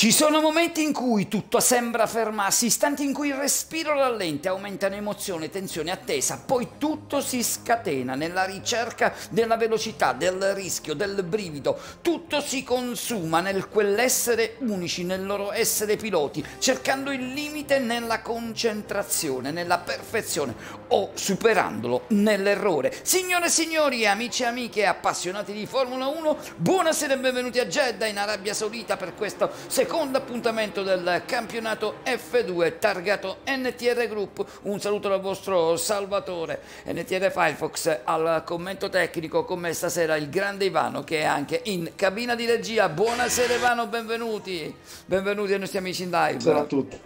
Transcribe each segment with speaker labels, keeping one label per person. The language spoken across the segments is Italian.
Speaker 1: Ci sono momenti in cui tutto sembra fermarsi, istanti in cui il respiro rallenta, aumentano emozione, tensione, attesa, poi tutto si scatena nella ricerca della velocità, del rischio, del brivido, tutto si consuma nel quell'essere unici, nel loro essere piloti, cercando il limite nella concentrazione, nella perfezione o superandolo nell'errore. Signore e signori, amici e amiche appassionati di Formula 1, buonasera e benvenuti a Jeddah in Arabia Saudita per questo secondo appuntamento del campionato F2 targato NTR Group. Un saluto dal vostro Salvatore NTR Firefox al commento tecnico con me stasera il grande Ivano che è anche in cabina di regia. Buonasera Ivano, benvenuti. Benvenuti ai nostri amici in live.
Speaker 2: Buonasera a tutti.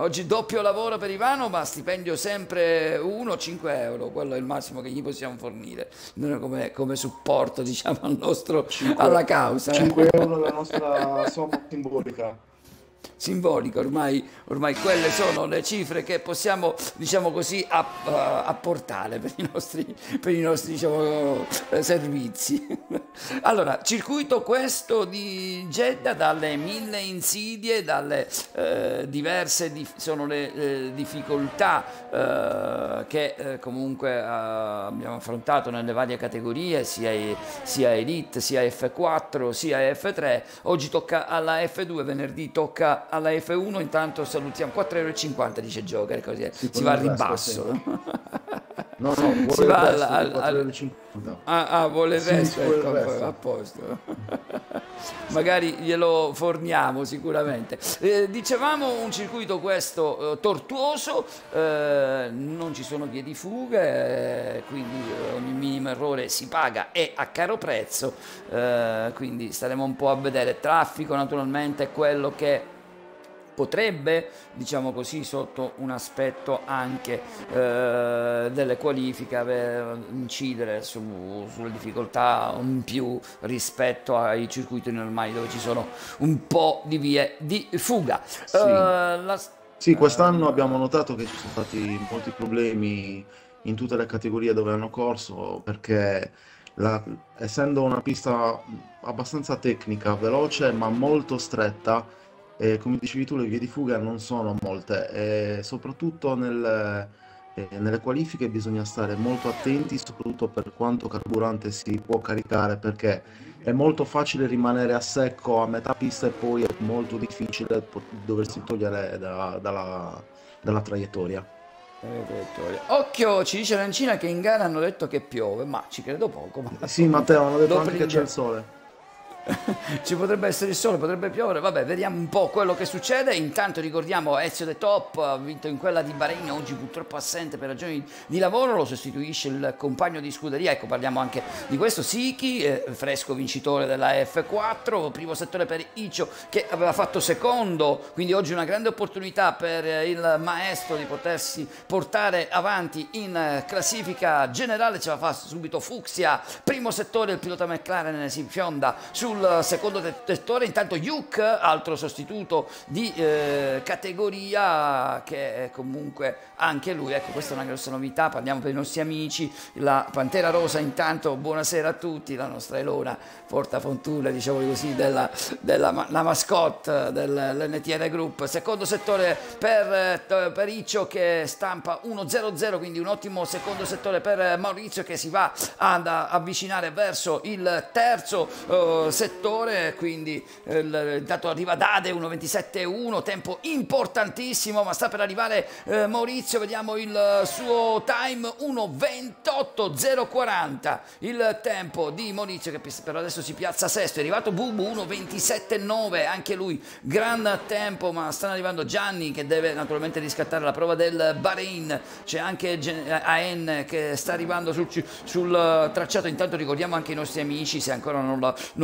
Speaker 1: Oggi doppio lavoro per Ivano, ma stipendio sempre 1-5 euro, quello è il massimo che gli possiamo fornire come, come supporto diciamo, al nostro, 5, alla causa.
Speaker 2: 5 euro la nostra somma simbolica
Speaker 1: simbolica, ormai, ormai, quelle sono le cifre che possiamo, diciamo così, uh, apportare per i nostri, per i nostri diciamo, eh, servizi. allora, circuito questo di Jeddah dalle mille insidie, dalle eh, diverse dif le eh, difficoltà eh, che eh, comunque abbiamo affrontato nelle varie categorie, sia, sia Elite, sia F4, sia F3. Oggi tocca alla F2, venerdì tocca alla F1 intanto salutiamo 4,50 euro dice Joker così si, si va a ribasso.
Speaker 2: no no si va al, al, al,
Speaker 1: ah, ah vuole il resto, ecco, a posto. Magari glielo forniamo sicuramente. Eh, dicevamo un circuito questo eh, tortuoso eh, non ci sono vie di fuga eh, quindi eh, ogni minimo errore si paga e a caro prezzo eh, quindi staremo un po' a vedere. Traffico naturalmente è quello che potrebbe, diciamo così, sotto un aspetto anche eh, delle qualifiche incidere su, sulle difficoltà in più rispetto ai circuiti normali dove ci sono un po' di vie di fuga.
Speaker 2: Sì, uh, la... sì quest'anno abbiamo notato che ci sono stati molti problemi in tutte le categorie dove hanno corso perché la, essendo una pista abbastanza tecnica, veloce ma molto stretta, e come dicevi tu, le vie di fuga non sono molte e soprattutto nel, eh, nelle qualifiche bisogna stare molto attenti, soprattutto per quanto carburante si può caricare, perché è molto facile rimanere a secco a metà pista e poi è molto difficile doversi togliere da, dalla, dalla traiettoria.
Speaker 1: Occhio, ci dice Lancina che in gara hanno detto che piove, ma ci credo poco.
Speaker 2: Ma... Sì, Matteo, hanno detto anche che c'è il sole.
Speaker 1: ci potrebbe essere il sole, potrebbe piovere, vabbè, vediamo un po' quello che succede. Intanto ricordiamo Ezio De Top, ha vinto in quella di Bahrain, oggi purtroppo assente per ragioni di lavoro, lo sostituisce il compagno di scuderia, ecco parliamo anche di questo, Siki, eh, fresco vincitore della F4, primo settore per Icio che aveva fatto secondo, quindi oggi una grande opportunità per il maestro di potersi portare avanti in classifica generale, ce la fa subito Fuxia, primo settore il pilota McLaren si fionda sul sul secondo settore, intanto Yuk, altro sostituto di eh, categoria che è comunque anche lui, ecco questa è una grossa novità, parliamo per i nostri amici, la Pantera Rosa intanto buonasera a tutti, la nostra Elona portafortuna diciamo così della, della la mascotte dell'NTR Group, secondo settore per, per Iccio che stampa 1-0-0 quindi un ottimo secondo settore per Maurizio che si va ad avvicinare verso il terzo uh, settore, quindi eh, intanto arriva Dade 1.27.1, tempo importantissimo, ma sta per arrivare eh, Maurizio, vediamo il suo time 1.28.040, il tempo di Maurizio che per adesso si piazza sesto, è arrivato Bubu 1.27.9, anche lui gran tempo, ma stanno arrivando Gianni che deve naturalmente riscattare la prova del Bahrain, c'è anche AN che sta arrivando sul, sul tracciato, intanto ricordiamo anche i nostri amici se ancora non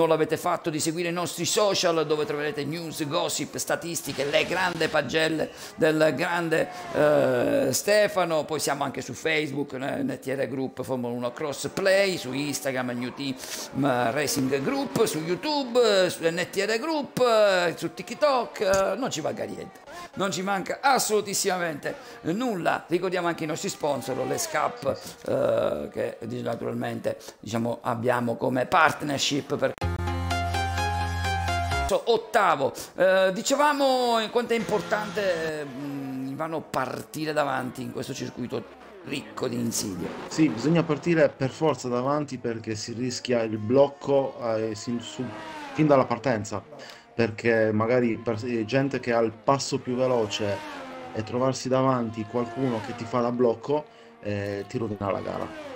Speaker 1: l'avete avete fatto di seguire i nostri social dove troverete news, gossip, statistiche, le grandi pagelle del grande eh, Stefano, poi siamo anche su Facebook, NTR Group Formula 1 Crossplay, su Instagram New Team Racing Group, su YouTube, su NTR Group, su TikTok, non ci manca niente, non ci manca assolutissimamente nulla, ricordiamo anche i nostri sponsor, le SCAP eh, che naturalmente diciamo, abbiamo come partnership per ottavo. Eh, dicevamo quanto è importante mh, Ivano partire davanti in questo circuito ricco di insidie.
Speaker 2: Sì, bisogna partire per forza davanti perché si rischia il blocco eh, sin, su, fin dalla partenza, perché magari per, eh, gente che ha il passo più veloce e trovarsi davanti qualcuno che ti fa da blocco eh, ti rovina la gara.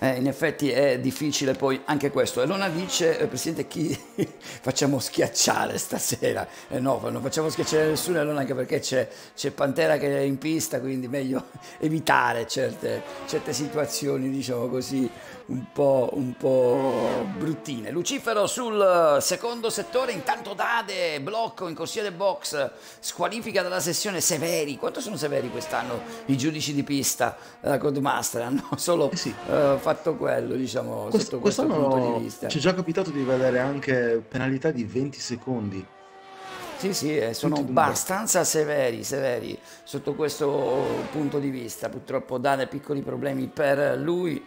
Speaker 1: Eh, in effetti è difficile poi anche questo. Elona dice, eh, Presidente, chi facciamo schiacciare stasera? Eh, no, non facciamo schiacciare nessuno, Elona, anche perché c'è, Pantera che è in pista, quindi meglio evitare certe, certe situazioni, diciamo così, un po', un po', bruttine. Lucifero sul secondo settore, intanto Dade, blocco in corsia del box, squalifica dalla sessione Severi. Quanto sono severi quest'anno i giudici di pista della Codemaster? Hanno solo... Eh sì. Uh, fatto quello, diciamo, Quest- sotto questo punto di vista.
Speaker 2: Ci è già capitato di vedere anche penalità di 20 secondi.
Speaker 1: Sì, sì, eh, sono abbastanza severi, severi sotto questo punto di vista. Purtroppo dà dei piccoli problemi per lui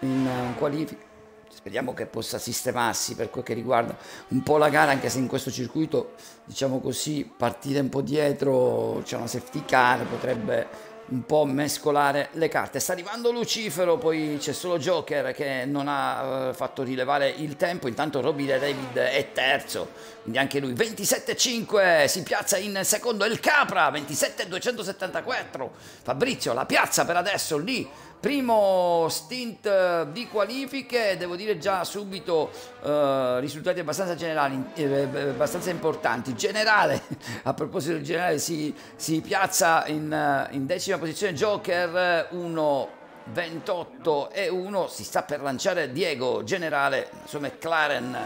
Speaker 1: in eh, qualifica. Speriamo che possa sistemarsi per quel che riguarda un po' la gara, anche se in questo circuito, diciamo così, partire un po' dietro, c'è una safety car, potrebbe un po' mescolare le carte. Sta arrivando Lucifero, poi c'è solo Joker che non ha uh, fatto rilevare il tempo. Intanto Robbie David è terzo, quindi anche lui 27-5 si piazza in secondo. Il Capra 27-274. Fabrizio la piazza per adesso lì primo stint eh, di qualifiche, devo dire già subito uh, risultati abbastanza generali, eh, abbastanza importanti. Generale, a proposito del generale, si, si piazza in, in, decima posizione Joker 1. 28 e 1 si sta per lanciare Diego Generale su McLaren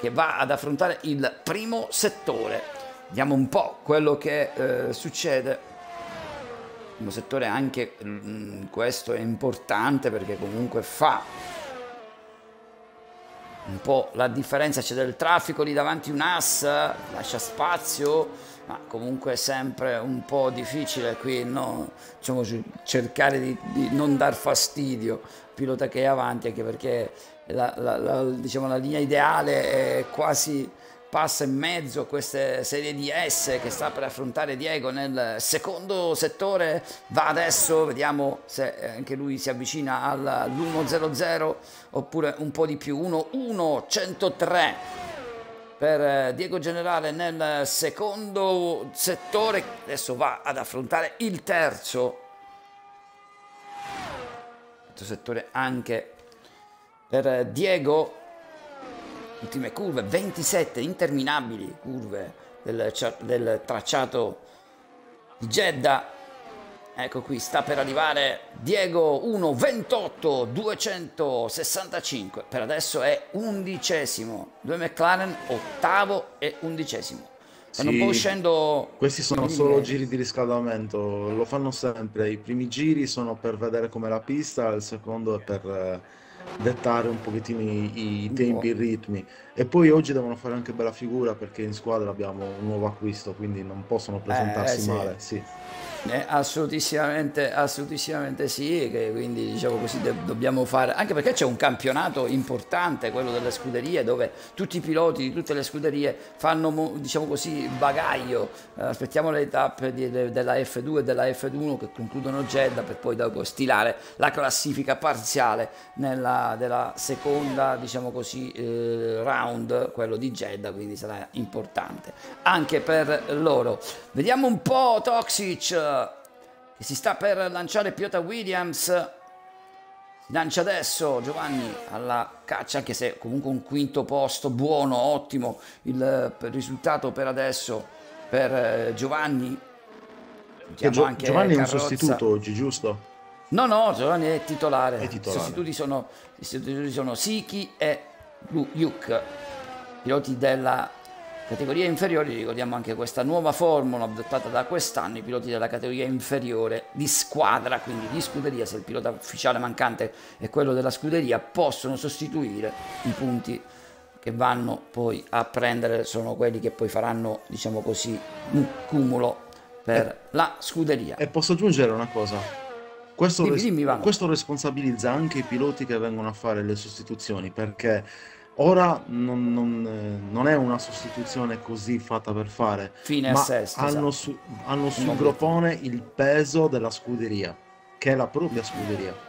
Speaker 1: che va ad affrontare il primo settore vediamo un po' quello che eh, succede primo settore anche mh, mm, questo è importante perché comunque fa un po' la differenza, c'è del traffico lì davanti un as, lascia spazio, ma comunque è sempre un po' difficile qui no? diciamo, cercare di, di, non dar fastidio al pilota che è avanti, anche perché la, la, la, diciamo, la linea ideale è quasi passa in mezzo queste serie di S che sta per affrontare Diego nel secondo settore. Va adesso vediamo se anche lui si avvicina all'1-0-0 oppure un po' di più. 1-1-103 per Diego Generale nel secondo settore. Adesso va ad affrontare il terzo. Terzo settore anche per Diego ultime curve, 27 interminabili curve del, del tracciato di Jeddah. Ecco qui, sta per arrivare Diego 1, 28, 265. Per adesso è undicesimo. Due McLaren, ottavo e undicesimo. Stanno sì, un po' uscendo.
Speaker 2: Questi sono solo giri di riscaldamento, lo fanno sempre. I primi giri sono per vedere com'è la pista, il secondo è per eh, dettare un pochettino i, i tempi, i ritmi. E poi oggi devono fare anche bella figura perché in squadra abbiamo un nuovo acquisto, quindi non possono presentarsi eh, sì. male. Sì.
Speaker 1: Eh, assolutissimamente, assolutissimamente sì, quindi diciamo così dobbiamo fare, anche perché c'è un campionato importante, quello delle scuderie, dove tutti i piloti di tutte le scuderie fanno diciamo così bagaglio, eh, aspettiamo le tappe di, de, della F2 e della F1 che concludono Jeddah per poi dopo stilare la classifica parziale nella della seconda diciamo così eh, round, quello di Jeddah, quindi sarà importante anche per loro. Vediamo un po' Toxic che si sta per lanciare Piota Williams. Lancia adesso Giovanni alla caccia, anche se comunque un quinto posto buono, ottimo il risultato per adesso per eh, Giovanni.
Speaker 2: Gio- Giovanni è un sostituto oggi, giusto?
Speaker 1: No, no, Giovanni è titolare. È titolare. I, sostituti sono, I sostituti sono Siki e Yuk, piloti della Categorie inferiori, ricordiamo anche questa nuova formula adottata da quest'anno, i piloti della categoria inferiore di squadra, quindi di scuderia, se il pilota ufficiale mancante è quello della scuderia, possono sostituire i punti che vanno poi a prendere, sono quelli che poi faranno, diciamo così, un cumulo per eh, la scuderia.
Speaker 2: E posso aggiungere una cosa? Questo, dimmi, dimmi, questo responsabilizza anche i piloti che vengono a fare le sostituzioni perché ora non, non, eh, non, è una sostituzione così fatta per fare,
Speaker 1: Fine ma a sé,
Speaker 2: hanno, su, hanno sul groppone il peso della scuderia, che è la propria scuderia.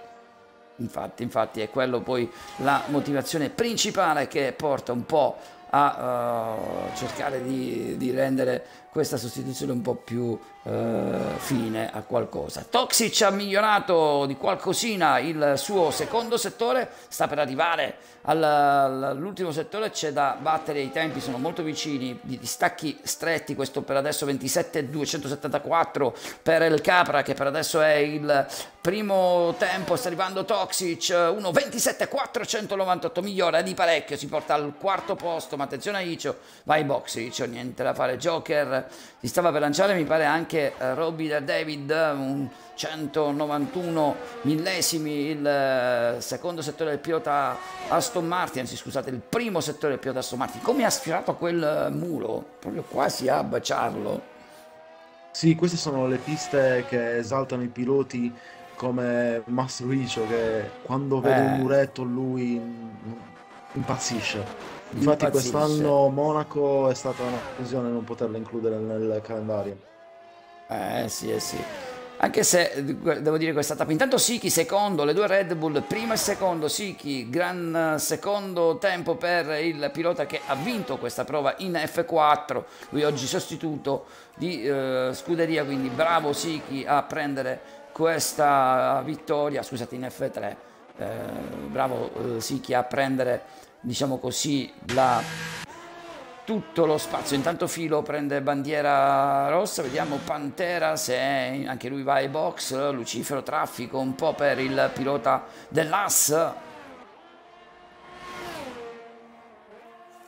Speaker 1: Infatti, infatti è quello poi la motivazione principale che porta un po' a uh, cercare di, di, rendere questa sostituzione un po' più uh, fine a qualcosa. Toxic ha migliorato di qualcosina il suo secondo settore, sta per arrivare all'ultimo settore, c'è da battere, i tempi sono molto vicini, di stacchi stretti, questo per adesso 27-274 per il Capra che per adesso è il primo tempo, sta arrivando Toxic, 1.27-498 migliora di parecchio, si porta al quarto posto, ma attenzione a Icio, vai box Icio, niente da fare, Joker si stava per lanciare, mi pare anche uh, Robbie da David, un 191 millesimi il uh, secondo settore del pilota Aston Martin, anzi scusate, il primo settore del pilota Aston Martin, come ha sfiorato quel uh, muro, proprio quasi a baciarlo.
Speaker 2: Sì, queste sono le piste che esaltano i piloti come Mastro Icio che quando vede un muretto lui impazzisce. Infatti quest'anno Monaco è stata un'occasione non poterla includere nel calendario.
Speaker 1: Eh sì, eh sì. Anche se devo dire questa tappa. Intanto Siki secondo, le due Red Bull, primo e secondo Siki, gran secondo tempo per il pilota che ha vinto questa prova in F4. Lui oggi sostituto di eh, scuderia, quindi bravo Siki a prendere questa vittoria, scusate in F3. Eh, bravo eh, Siki a prendere diciamo così, la, tutto lo spazio. Intanto Filo prende bandiera rossa, vediamo Pantera se anche lui va ai box, Lucifero traffico un po' per il pilota dell'AS.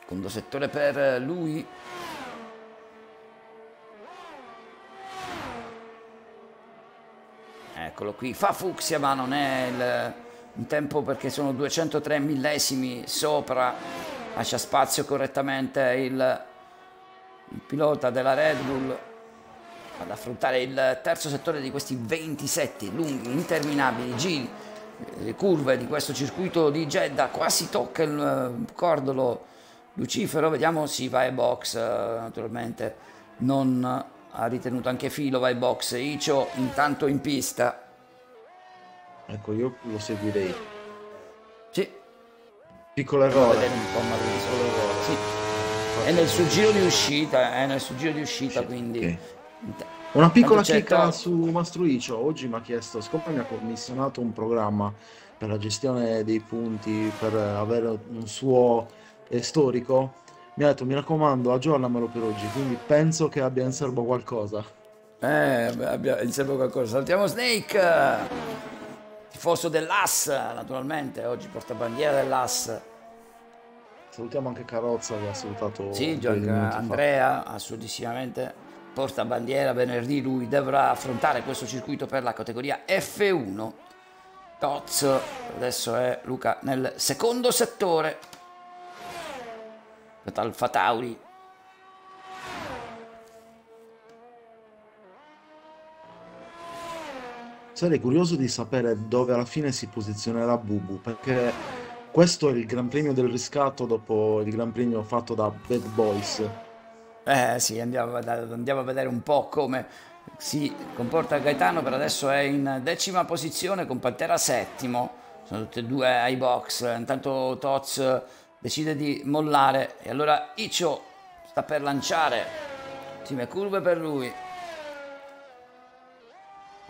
Speaker 1: Secondo settore per lui. Eccolo qui, fa fucsia ma non è il in tempo perché sono 203 millesimi sopra, lascia spazio correttamente il, il pilota della Red Bull ad affrontare il terzo settore di questi 27 lunghi, interminabili giri, le curve di questo circuito di Jeddah, quasi tocca il eh, cordolo Lucifero, vediamo si sì, va ai box, eh, naturalmente non ha ritenuto anche Filo, va ai box, Icio intanto in pista,
Speaker 2: Ecco, io lo seguirei. Piccolo errore.
Speaker 1: Sì. È nel suo giro di uscita, è nel suo giro di uscita, sì, quindi... Okay.
Speaker 2: Una piccola chicca su Mastruicio, oggi mi ha chiesto, siccome mi ha commissionato un programma per la gestione dei punti, per avere un suo eh, storico, mi ha detto mi raccomando aggiornamelo per oggi, quindi penso che abbia in serbo qualcosa.
Speaker 1: Eh, abbia in serbo qualcosa. Saltiamo Snake! Tifoso dell'AS, naturalmente, oggi porta bandiera dell'AS.
Speaker 2: Salutiamo anche Carrozza che ha salutato.
Speaker 1: Sì, Andrea, fa. assolutissimamente porta bandiera. Venerdì lui dovrà affrontare questo circuito per la categoria F1. Toz, adesso è Luca nel secondo settore. Alfa Tauri
Speaker 2: sarei curioso di sapere dove alla fine si posizionerà Bubu, perché questo è il Gran Premio del riscatto dopo il Gran Premio fatto da Bad Boys.
Speaker 1: Eh sì, andiamo a, andiamo a vedere un po' come si comporta Gaetano, per adesso è in decima posizione con Pantera settimo, sono tutte e due ai box, intanto Toz decide di mollare. E allora Icio sta per lanciare, ultime curve per lui,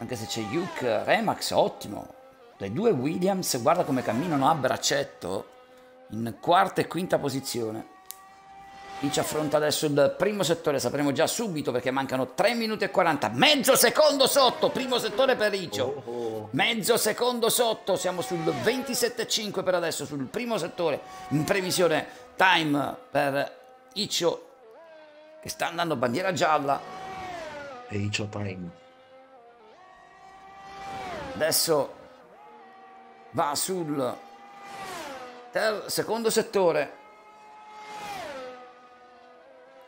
Speaker 1: anche se c'è Yuke, Remax, ottimo. Le due Williams, guarda come camminano a braccetto, in quarta e quinta posizione. Qui ci affronta adesso il primo settore, sapremo già subito perché mancano 3 minuti e 40, mezzo secondo sotto, primo settore per Icio, oh, oh. mezzo secondo sotto, siamo sul 27,5 per adesso, sul primo settore, in previsione time per Icio che sta andando bandiera gialla.
Speaker 2: E Icio time.
Speaker 1: Adesso va sul secondo settore.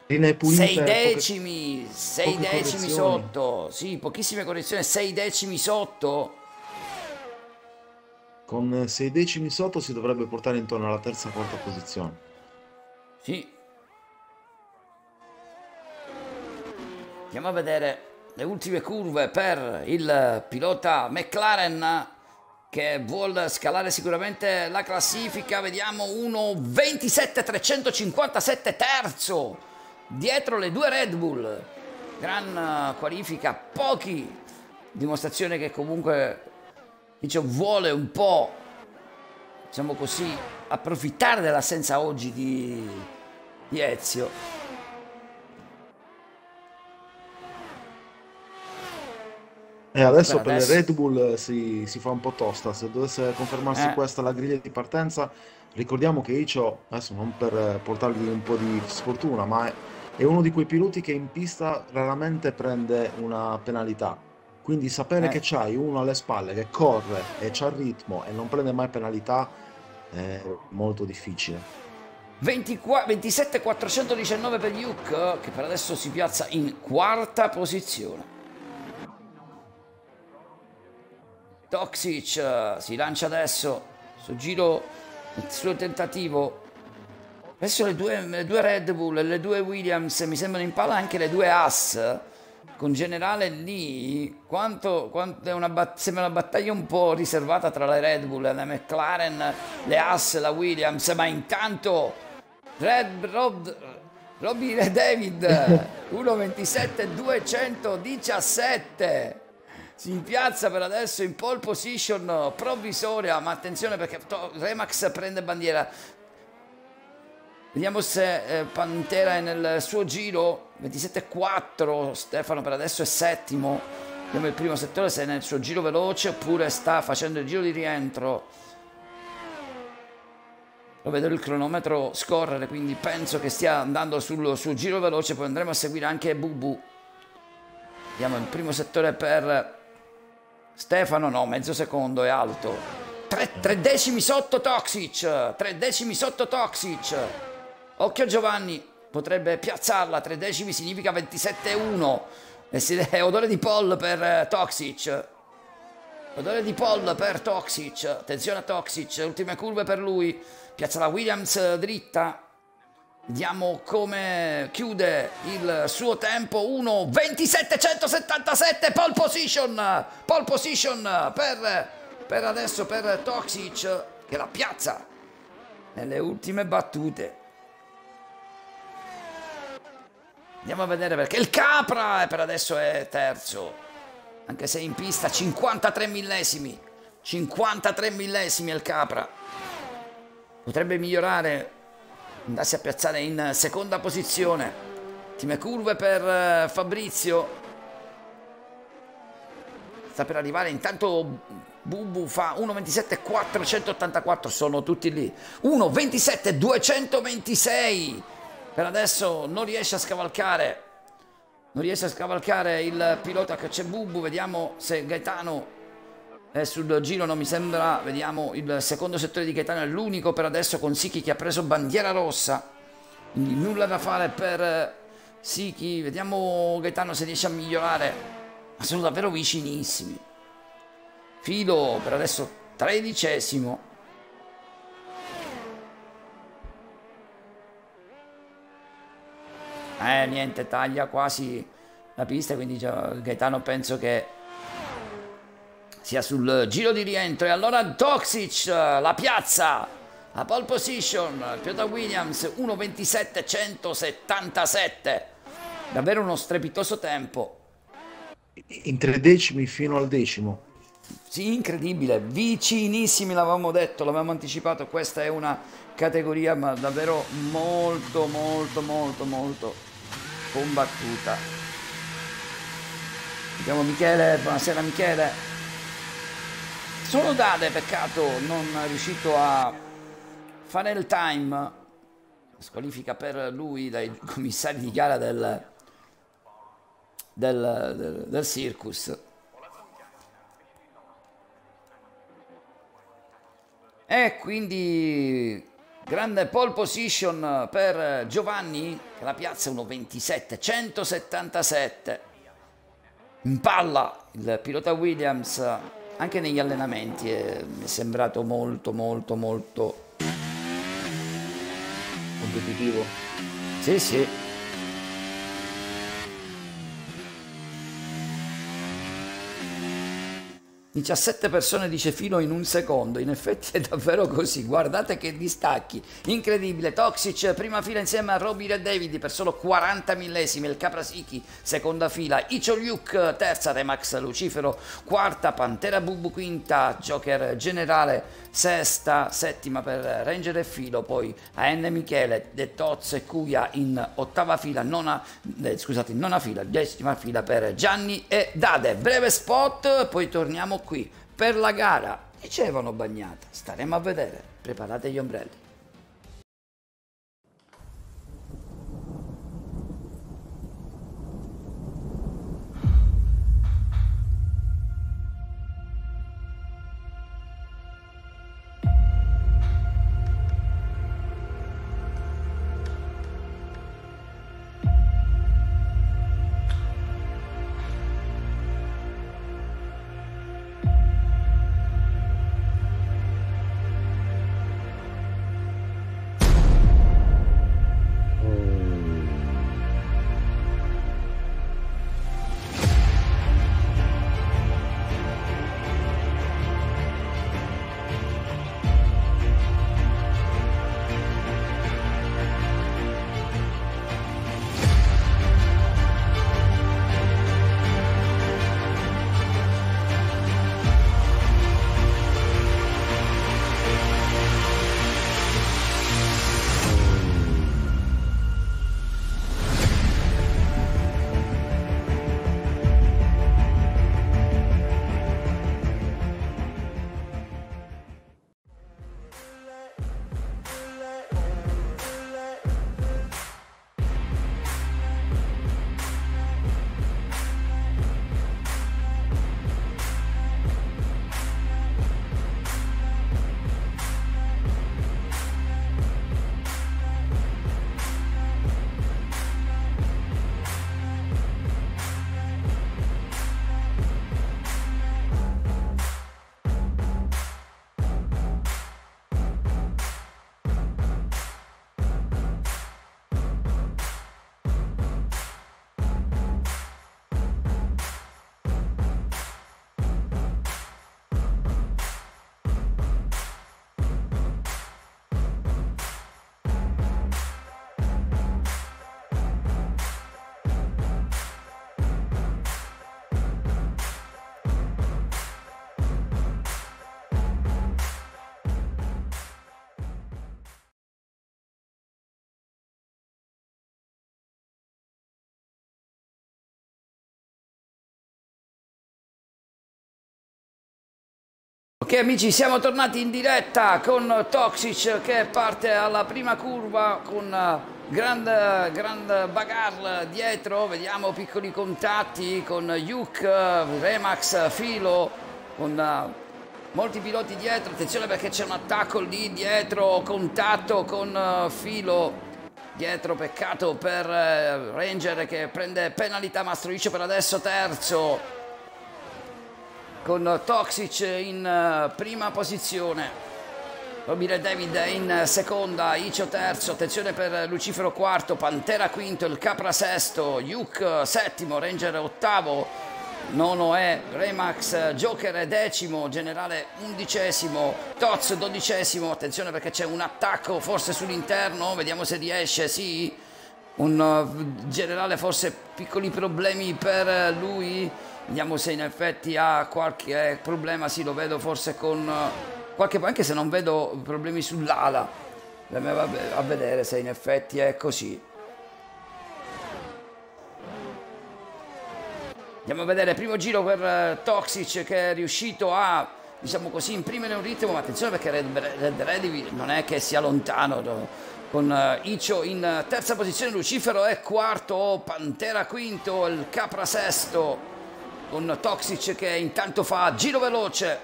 Speaker 1: Sei decimi, poche, sei poche decimi sotto, sì, pochissime correzioni, sei decimi sotto.
Speaker 2: con sei decimi sotto si dovrebbe portare intorno alla terza quarta posizione.
Speaker 1: Sì. Andiamo a vedere le ultime curve per il pilota McLaren che vuole scalare sicuramente la classifica. Vediamo 1.27.357 terzo dietro le due Red Bull. Gran qualifica, pochi dimostrazione che comunque diciamo, vuole un po' diciamo così approfittare dell'assenza oggi di, di Ezio
Speaker 2: E adesso per, adesso... le Red Bull si, si, fa un po' tosta. Se dovesse confermarsi eh. questa la griglia di partenza, ricordiamo che Icio, adesso non per portargli un po' di sfortuna, ma è, è uno di quei piloti che in pista raramente prende una penalità quindi sapere eh. che c'hai uno alle spalle che corre e c'ha il ritmo e non prende mai penalità è molto difficile.
Speaker 1: 27-419 per Yuk che per adesso si piazza in quarta posizione. Toxic eh, si lancia adesso sul giro, il suo tentativo. Adesso le due, le due Red Bull e le due Williams mi sembrano in palla anche le due As con generale lì quanto, quanto una sembra una battaglia un po' riservata tra le Red Bull, le McLaren, le Haas, la Williams, ma intanto Red Rob, Robbie David 1.27 217 si impiazza per adesso in pole position provvisoria ma attenzione perché Remax prende bandiera Vediamo se eh, Pantera è nel suo giro. 27-4. Stefano per adesso è settimo. Vediamo il primo settore se è nel suo giro veloce oppure sta facendo il giro di rientro. Lo vedo il cronometro scorrere, quindi penso che stia andando sul suo giro veloce. Poi andremo a seguire anche Bubu. Vediamo il primo settore per Stefano. No, mezzo secondo è alto. Tre, tre decimi sotto Toxic. Tre decimi sotto Toxic. Occhio Giovanni, potrebbe piazzarla, tre decimi significa 27-1. E odore di Paul per eh, Toxic. Odore di Paul per Toxic. Attenzione a Toxic, ultime curve per lui. Piazza la Williams dritta. Vediamo come chiude il suo tempo 1.27.177 pole position pole position per, per adesso per Toxic che la piazza nelle ultime battute Andiamo a vedere perché il Capra per adesso è terzo. Anche se in pista 53 millesimi. 53 millesimi il Capra. Potrebbe migliorare. Andarsi a piazzare in seconda posizione. Ultime curve per eh, Fabrizio. Sta per arrivare. Intanto Bubu fa 1.27 484 sono tutti lì. 1.27 226 per adesso non riesce a scavalcare. Non riesce a scavalcare il pilota che c'è Bubu. Vediamo se Gaetano è sul giro non mi sembra vediamo il secondo settore di Gaetano è l'unico per adesso con Siki che ha preso bandiera rossa. Quindi nulla da fare per Siki. Vediamo Gaetano se riesce a migliorare. Ma sono davvero vicinissimi. Filo per adesso tredicesimo. Eh niente taglia quasi la pista quindi Gaetano penso che sia sul giro di rientro. E allora Toxic la piazza la pole position. Piota Williams 1.27 177 davvero uno strepitoso tempo.
Speaker 2: In tre decimi fino al decimo.
Speaker 1: Sì, incredibile, vicinissimi l'avevamo detto, l'avevamo anticipato, questa è una categoria ma davvero molto molto molto molto combattuta. Vediamo Michele buonasera Michele solo Dade peccato non è riuscito a fare il time. Squalifica per lui dai commissari di gara del del, del, del circus. E quindi Grande pole position per Giovanni, che la piazza 1.27, 177. In palla il pilota Williams anche negli allenamenti eh, mi è sembrato molto molto molto
Speaker 2: competitivo.
Speaker 1: Sì, sì. 17 persone dice filo in un secondo, in effetti è davvero così, guardate che distacchi, incredibile, Toxic prima fila insieme a Robin e David per solo 40 millesimi, il Caprasiki seconda fila, Icho Luke terza, Remax Lucifero quarta, Pantera Bubu quinta, Joker Generale sesta, settima per Ranger e Filo, poi AN Michele, De Toz e Cuia in ottava fila, nona, eh, scusate, nona fila, decima fila per Gianni e Dade, breve spot, poi torniamo qui. Per la gara dicevano bagnata staremo a vedere. Preparate gli ombrelli Ok amici siamo tornati in diretta con Toxic che parte alla prima curva con grand, eh, grand eh, bagar dietro, vediamo piccoli contatti con Yuk, Remax, Filo, con eh, molti piloti dietro, attenzione perché c'è un attacco lì dietro, contatto con Filo. Dietro, peccato per Ranger che prende penalità, Mastrovic per adesso terzo, con Toxic in eh, prima posizione. Robile David in seconda, Icio terzo, attenzione per Lucifero quarto, Pantera quinto, il Capra sesto, Yuk settimo, Ranger ottavo, nono è Remax, Joker decimo, Generale undicesimo, Toz dodicesimo, attenzione perché c'è un attacco forse sull'interno, vediamo se riesce, sì, un uh, Generale forse piccoli problemi per lui, Vediamo se in effetti ha qualche problema, sì lo vedo forse con qualche, anche se non vedo problemi sull'ala, a vedere se in effetti è così. Andiamo a vedere, primo giro per eh, Toxic che è riuscito a, diciamo così, imprimere un ritmo, ma attenzione perché Red, Red Ready non è che sia lontano, con uh, Icio in terza posizione, Lucifero è quarto, Pantera quinto, il Capra sesto, con Toxic che intanto fa giro veloce.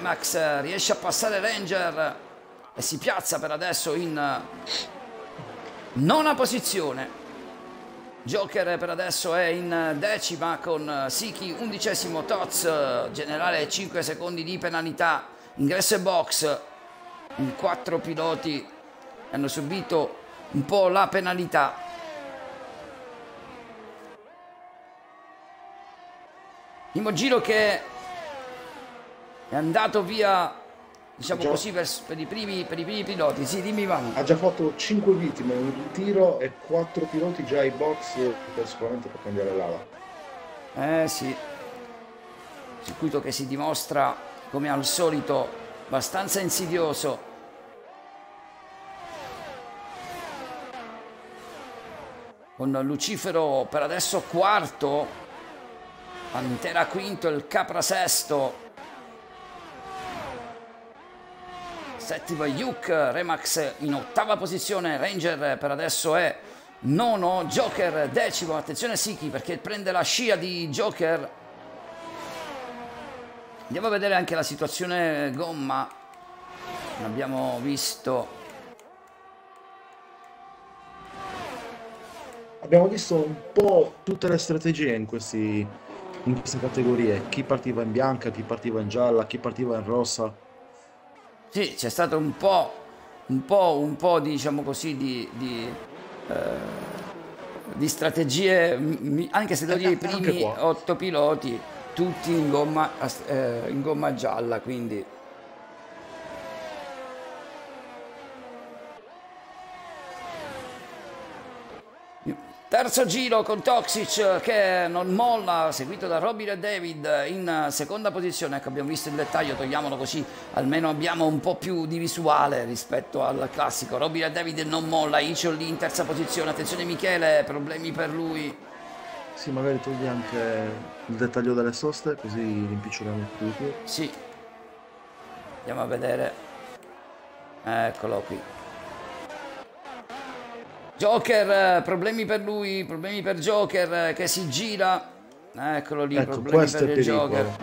Speaker 1: Max riesce a passare Ranger e si piazza per adesso in nona posizione. Joker per adesso è in decima con Siki undicesimo, Toz generale 5 secondi di penalità, ingresso e box, i quattro piloti hanno subito un po' la penalità. Primo giro che è andato via diciamo già, così per, per, i primi, per, i primi, piloti. Sì dimmi Ivano
Speaker 2: ha già fatto 5 vittime un tiro e 4 piloti già ai box per sicuramente per cambiare l'ala.
Speaker 1: Eh sì. Circuito che si dimostra come al solito abbastanza insidioso. Con Lucifero per adesso quarto Pantera quinto il Capra sesto Settimo Yuk, Remax in ottava posizione, Ranger per adesso è nono, Joker decimo, attenzione Siki perché prende la scia di Joker. Andiamo a vedere anche la situazione gomma, abbiamo visto.
Speaker 2: Abbiamo visto un po' tutte le strategie in, questi, in queste categorie, chi partiva in bianca, chi partiva in gialla, chi partiva in rossa.
Speaker 1: Sì, c'è stato un po', un po', un po' diciamo così, di, di, eh, di strategie, anche se devo dire i primi otto piloti, tutti in gomma, eh, in gomma gialla, quindi Terzo giro con Toxic che non molla, seguito da Robin e David in seconda posizione. Ecco, abbiamo visto il dettaglio, togliamolo così almeno abbiamo un po' più di visuale rispetto al classico. Robin e David non molla, Icio lì in terza posizione. Attenzione Michele, problemi per lui.
Speaker 2: Sì, magari togli anche il dettaglio delle soste, così rimpiccioliamo di più.
Speaker 1: Sì. Andiamo a vedere. Eccolo qui. Joker, problemi per lui, problemi per Joker che si gira. Eccolo lì, ecco, problemi per il Joker.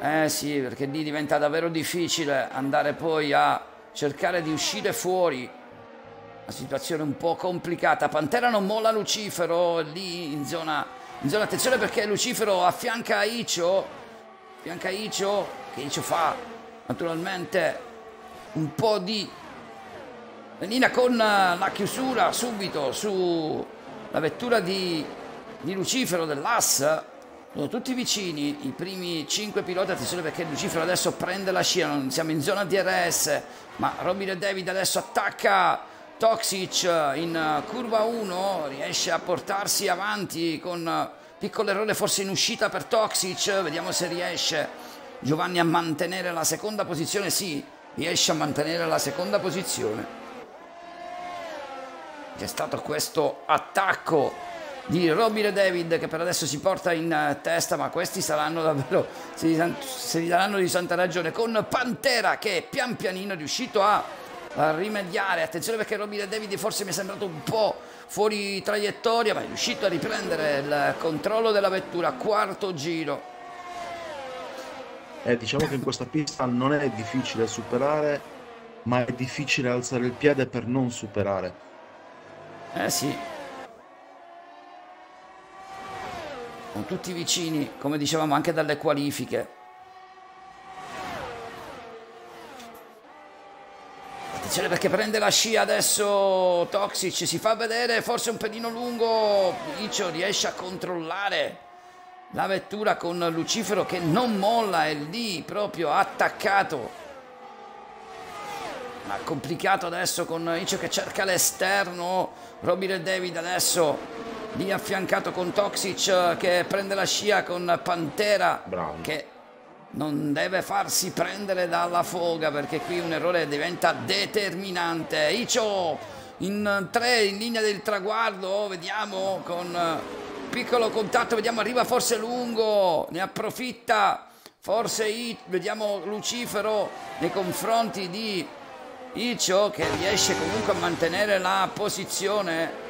Speaker 1: Eh sì, perché lì diventa davvero difficile andare poi a cercare di uscire fuori. Una situazione un po' complicata. Pantera non molla Lucifero lì in zona, in zona attenzione perché Lucifero affianca Icio. Affianca Icio, che Icio fa naturalmente un po' di Lenina con eh, la chiusura subito sulla vettura di, di Lucifero dell'AS sono tutti vicini i primi 5 piloti attenzione perché Lucifero adesso prende la scia non siamo in zona DRS ma Robin e David adesso attacca Toxic in curva 1 riesce a portarsi avanti con piccolo errore forse in uscita per Toxic vediamo se riesce Giovanni a mantenere la seconda posizione sì riesce a mantenere la seconda posizione c'è stato questo attacco di Robin David che per adesso si porta in eh, testa ma questi saranno davvero se gli daranno di santa ragione. Con Pantera che pian pianino è riuscito a, rimediare. Attenzione perché Robin David forse mi è sembrato un po' fuori traiettoria ma è riuscito a riprendere il controllo della vettura. Quarto giro.
Speaker 2: Eh, diciamo che in questa pista non è difficile superare ma è difficile alzare il piede per non superare
Speaker 1: eh sì. Sono tutti vicini, come dicevamo anche dalle qualifiche. Attenzione perché prende la scia adesso Toxic, si fa vedere, forse un pedino lungo, Icio riesce a controllare la vettura con Lucifero che non molla, è lì proprio attaccato ma complicato adesso con Icio che cerca l'esterno Robin e David adesso lì affiancato con Toxic che prende la scia con Pantera
Speaker 2: Bravo.
Speaker 1: che non deve farsi prendere dalla foga perché qui un errore diventa determinante Icio in tre in linea del traguardo vediamo con piccolo contatto vediamo arriva forse lungo ne approfitta forse vediamo Lucifero nei confronti di Icio che riesce comunque a mantenere la posizione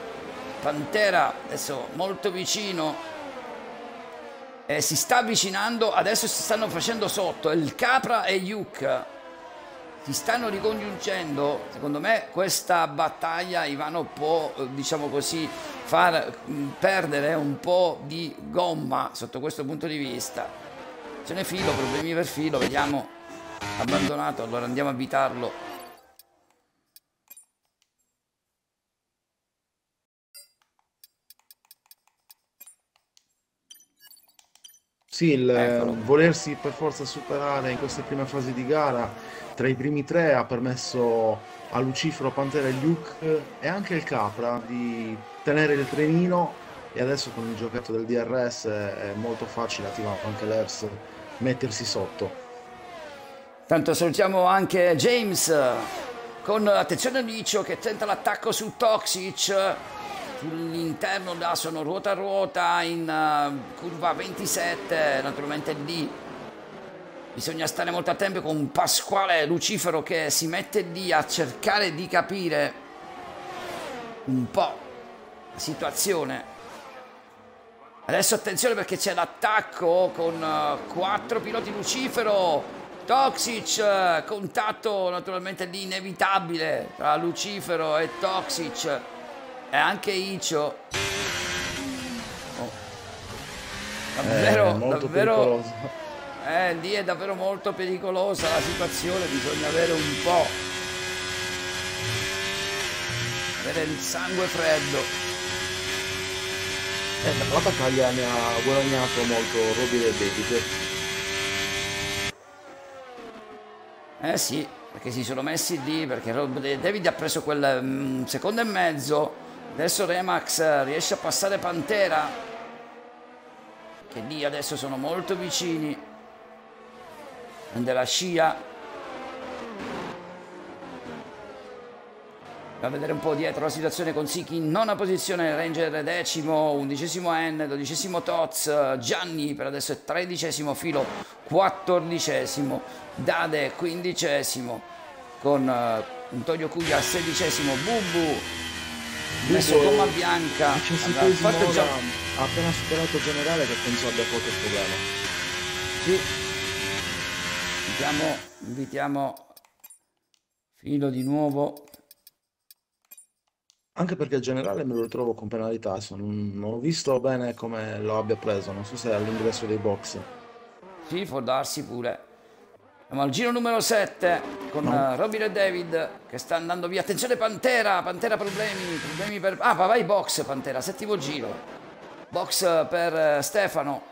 Speaker 1: Pantera adesso molto vicino e si sta avvicinando adesso si stanno facendo sotto il Capra e Yuk si stanno ricongiungendo secondo me questa battaglia Ivano può diciamo così far mm, perdere un po' di gomma sotto questo punto di vista. Ce ne filo, problemi per filo, vediamo. Abbandonato, allora andiamo a abitarlo.
Speaker 2: Sì, il Eccolo. volersi per forza superare in queste prime fasi di gara tra i primi tre ha permesso a Lucifero, Pantera e Luke e anche il Capra di tenere il trenino e adesso con il giochetto del DRS è molto facile attivare anche l'ERS mettersi sotto.
Speaker 1: Tanto salutiamo anche James con attenzione Licio che tenta l'attacco su Toxic sull'interno da sono ruota a ruota in uh, curva 27 naturalmente lì. Bisogna stare molto attenti con Pasquale Lucifero che si mette lì a cercare di capire un po' la situazione. Adesso attenzione perché c'è l'attacco con uh, quattro piloti Lucifero. Toxic contatto naturalmente lì inevitabile tra Lucifero e Toxic e anche Icio. Oh. Davvero,
Speaker 2: è molto
Speaker 1: davvero.
Speaker 2: Pericoloso.
Speaker 1: Eh, lì è davvero molto pericolosa la situazione, bisogna avere un po'. Avere il sangue freddo.
Speaker 2: Eh, la battaglia ne ha guadagnato molto Robin e David.
Speaker 1: Eh sì, perché si sono messi lì, perché David ha preso quel um, secondo e mezzo Adesso Remax riesce a passare Pantera. Che lì adesso sono molto vicini. Prende la scia. Va a vedere un po' dietro la situazione con Siki in nona posizione, Ranger decimo, undicesimo N, dodicesimo Toz, Gianni per adesso è tredicesimo, Filo quattordicesimo, Dade quindicesimo, con uh, Antonio Cuglia sedicesimo, Bubu messo gomma bianca.
Speaker 2: fatto già... ha appena superato il generale che penso abbia qualche problema
Speaker 1: sì. Invitiamo, invitiamo filo di nuovo.
Speaker 2: Anche perché il generale me lo ritrovo con penalità non, non ho visto bene come lo abbia preso non so se è all'ingresso dei box.
Speaker 1: Sì può darsi pure siamo al giro numero 7 con no. Robin e David che sta andando via. Attenzione Pantera, Pantera problemi, problemi per... Ah, vai box Pantera, settimo giro. Box per eh, Stefano.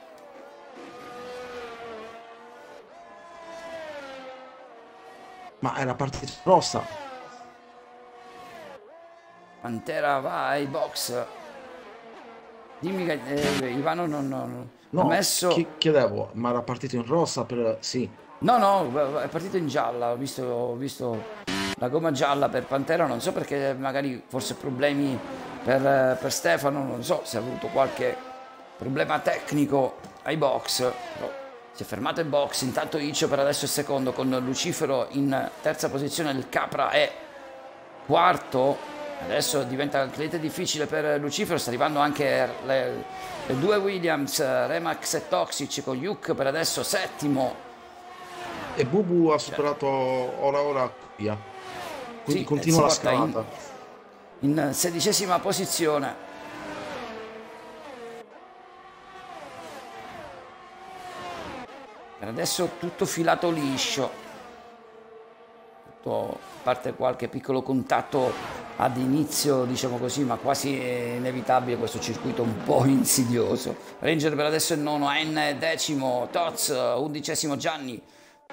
Speaker 2: Ma era partita rossa.
Speaker 1: Pantera vai, box. Dimmi che eh, Ivano non, non,
Speaker 2: no,
Speaker 1: ha messo...
Speaker 2: chiedevo, ma era partito in rossa per... Sì.
Speaker 1: No, no, è partito in gialla, ho visto, ho visto, la gomma gialla per Pantera, non so perché magari forse problemi per, per Stefano, non so se ha avuto qualche problema tecnico ai box, però si è fermato il box, intanto Iccio per adesso è secondo con Lucifero in terza posizione, il Capra è quarto, adesso diventa anche difficile per Lucifero, sta arrivando anche le, le due Williams, Remax e Toxic con Yuk per adesso settimo,
Speaker 2: e Bubu ha superato ora ora via. Quindi sì, continua la scalata.
Speaker 1: In, in sedicesima posizione. Per adesso tutto filato liscio. Tutto, a parte qualche piccolo contatto ad inizio, diciamo così, ma quasi inevitabile questo circuito un po' insidioso. Ranger per adesso è nono, N decimo, Toz undicesimo, Gianni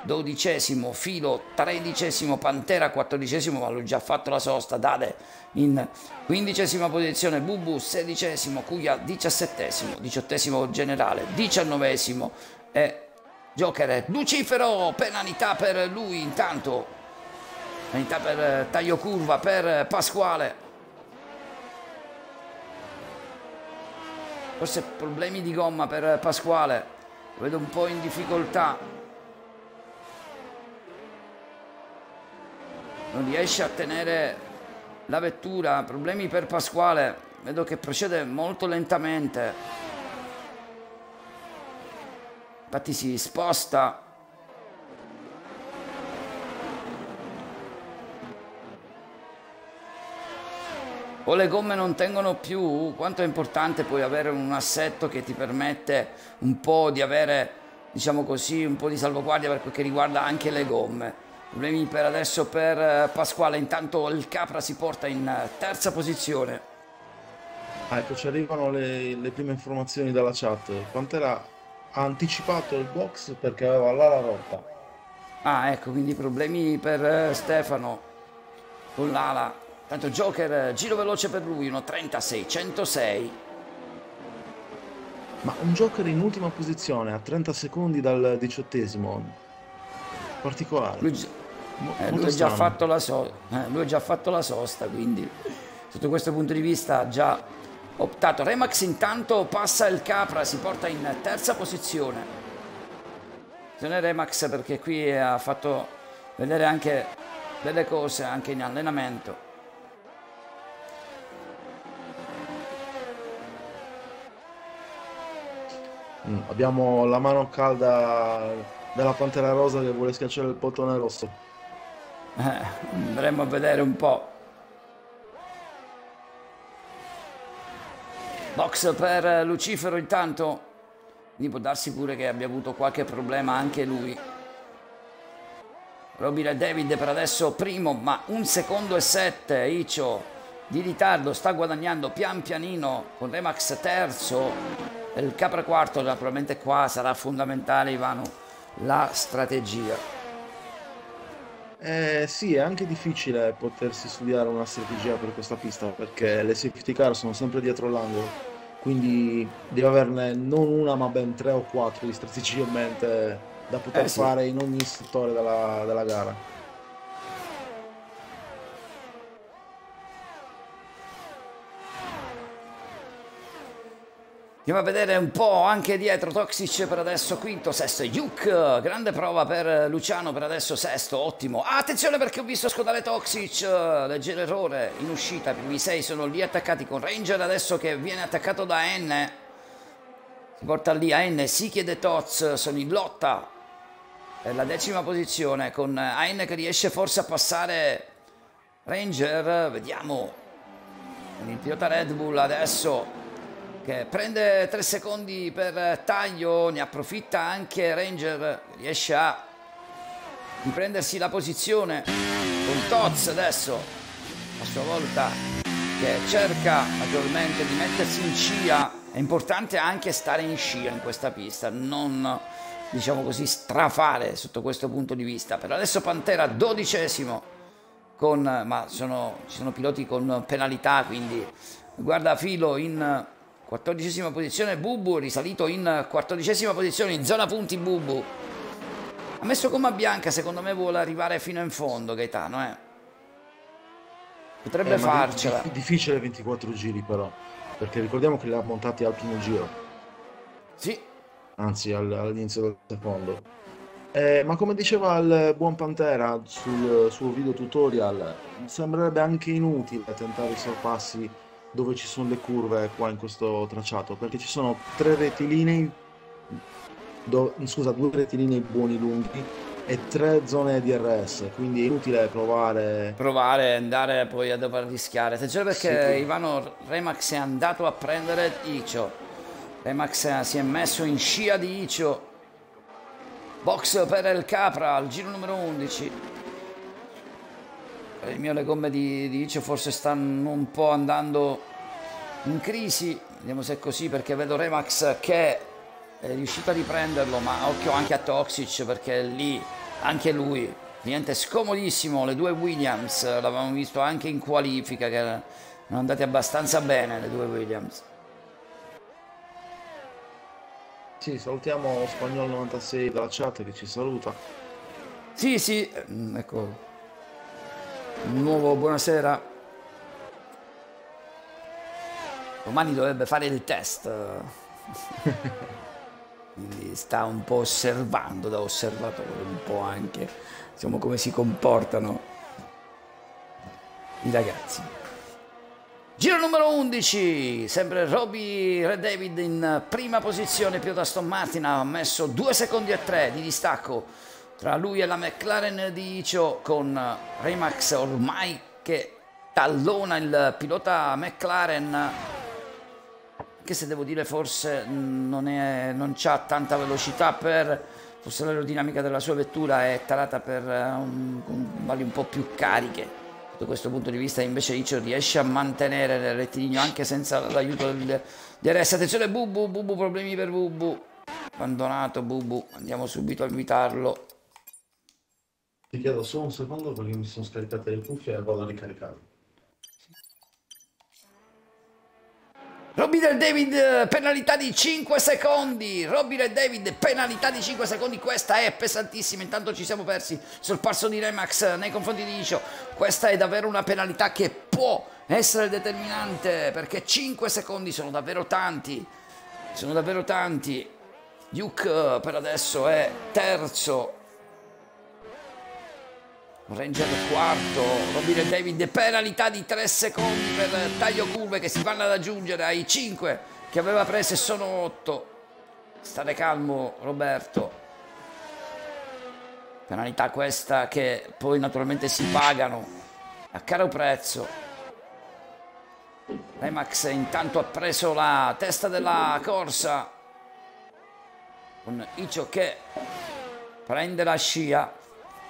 Speaker 1: dodicesimo, Filo tredicesimo, Pantera quattordicesimo, ma l'ho già fatto la sosta, Dade in quindicesima posizione, Bubu sedicesimo, Cuia diciassettesimo, diciottesimo Generale, diciannovesimo e Joker Lucifero, penalità per lui intanto, penalità per taglio curva per Pasquale. Forse problemi di gomma per Pasquale, lo vedo un po' in difficoltà. Non riesce a tenere la vettura, problemi per Pasquale, vedo che procede molto lentamente, infatti si sposta. o le gomme non tengono più, quanto è importante poi avere un assetto che ti permette un po' di avere, diciamo così, un po' di salvaguardia per quel che riguarda anche le gomme. Problemi per adesso per eh, Pasquale, intanto il Capra si porta in eh, terza posizione.
Speaker 2: Ah, ecco, ci arrivano le, le prime informazioni dalla chat. Pantera ha anticipato il box perché aveva l'ala rotta.
Speaker 1: Ah, ecco, quindi problemi per eh, Stefano con l'ala. Tanto Joker, giro veloce per lui, 1.36, 106.
Speaker 2: Ma un Joker in ultima posizione, a 30 secondi dal diciottesimo. Particolare.
Speaker 1: Lui, eh, lui, ha già fatto la so eh, lui ha già fatto la sosta, quindi sotto questo punto di vista ha già optato. Remax intanto passa il Capra, si porta in terza posizione. Attenzione Remax perché qui ha fatto vedere anche delle cose anche in allenamento.
Speaker 2: Mm, abbiamo la mano calda della Pantera Rosa che vuole schiacciare il bottone rosso.
Speaker 1: Eh, andremo a vedere un po'. Box per Lucifero intanto. Quindi può darsi pure che abbia avuto qualche problema anche lui. Robin e David per adesso primo, ma un secondo e sette. Icio di ritardo sta guadagnando pian pianino con Remax terzo. E il Capra quarto, naturalmente qua sarà fondamentale Ivano la strategia.
Speaker 2: Eh, sì, è anche difficile potersi studiare una strategia per questa pista perché le safety car sono sempre dietro l'angolo, quindi devi averne non una ma ben tre o quattro di strategie in mente da poter eh, sì. fare in ogni settore della, della gara.
Speaker 1: Andiamo a vedere un po' anche dietro Toxic per adesso quinto, sesto Yuk, grande prova per Luciano per adesso sesto, ottimo. Attenzione perché ho visto scodare Toxic, leggero errore in uscita, i primi sei sono lì attaccati con Ranger adesso che viene attaccato da N. Si porta lì a N, si chiede Toz, sono in lotta per la decima posizione con N che riesce forse a passare Ranger, vediamo. Con il pilota Red Bull adesso che prende tre secondi per taglio, ne approfitta anche Ranger, riesce a riprendersi la posizione con Toz adesso, a sua volta che cerca maggiormente di mettersi in scia, è importante anche stare in scia in questa pista, non diciamo così strafare sotto questo punto di vista. Per adesso Pantera dodicesimo, con, ma sono, ci sono piloti con penalità, quindi guarda filo in Quattordicesima posizione Bubu, risalito in quattordicesima posizione in zona punti Bubu. Ha messo gomma bianca, secondo me vuole arrivare fino in fondo Gaetano, eh. Potrebbe eh, farcela.
Speaker 2: È difficile 24 giri però, perché ricordiamo che li ha montati al primo giro.
Speaker 1: Sì.
Speaker 2: Anzi, all'inizio del secondo. Eh, ma come diceva il buon Pantera sul suo video tutorial, sembrerebbe anche inutile tentare i sorpassi dove ci sono le curve qua in questo tracciato, perché ci sono tre rettilinei, do, scusa, due rettilinei buoni lunghi e tre zone DRS, quindi è inutile provare...
Speaker 1: Provare, andare poi a dover rischiare. Attenzione perché sì. Ivano Remax è andato a prendere Icio. Remax si è messo in scia di Icio. Box per il Capra al giro numero 11 il mio le gomme di, di forse stanno un po' andando in crisi vediamo se è così perché vedo Remax che è riuscito a riprenderlo ma occhio anche a Toxic perché lì anche lui niente scomodissimo le due Williams l'avevamo visto anche in qualifica che erano andate abbastanza bene le due Williams.
Speaker 2: Sì salutiamo Spagnolo 96 dalla chat che ci saluta.
Speaker 1: Sì sì ecco un nuovo buonasera. Domani dovrebbe fare il test. Quindi sta un po' osservando da osservatore, un po' anche diciamo, come si comportano i ragazzi. Giro numero 11, sempre Roby Red David in prima posizione, Piotr Aston Martin ha messo 2 secondi e 3 di distacco tra lui e la McLaren di Icio con Remax ormai che tallona il pilota McLaren che se devo dire forse non, è, non ha tanta velocità per forse l'aerodinamica della sua vettura è tarata per un, un, valli un po' più cariche. Da questo punto di vista invece Icio riesce a mantenere il rettilineo anche senza l'aiuto del DRS attenzione Bubu Bubu problemi per Bubu. Abbandonato Bubu. Andiamo subito a invitarlo
Speaker 2: ti chiedo solo un secondo perché mi sono scaricate le cuffie e vado a ricaricarle
Speaker 1: Robby del David, penalità di 5 secondi. Robby del David, penalità di 5 secondi. Questa è pesantissima. Intanto ci siamo persi sul parso di Remax nei confronti di Icio. Questa è davvero una penalità che può essere determinante perché 5 secondi sono davvero tanti. Sono davvero tanti. Duke per adesso è terzo Ranger quarto, Robin David, penalità di 3 secondi per taglio curve che si vanno ad aggiungere ai 5 che aveva preso e sono 8. Stare calmo Roberto. Penalità questa che poi naturalmente si pagano a caro prezzo. Remax intanto ha preso la testa della corsa con Icio che prende la scia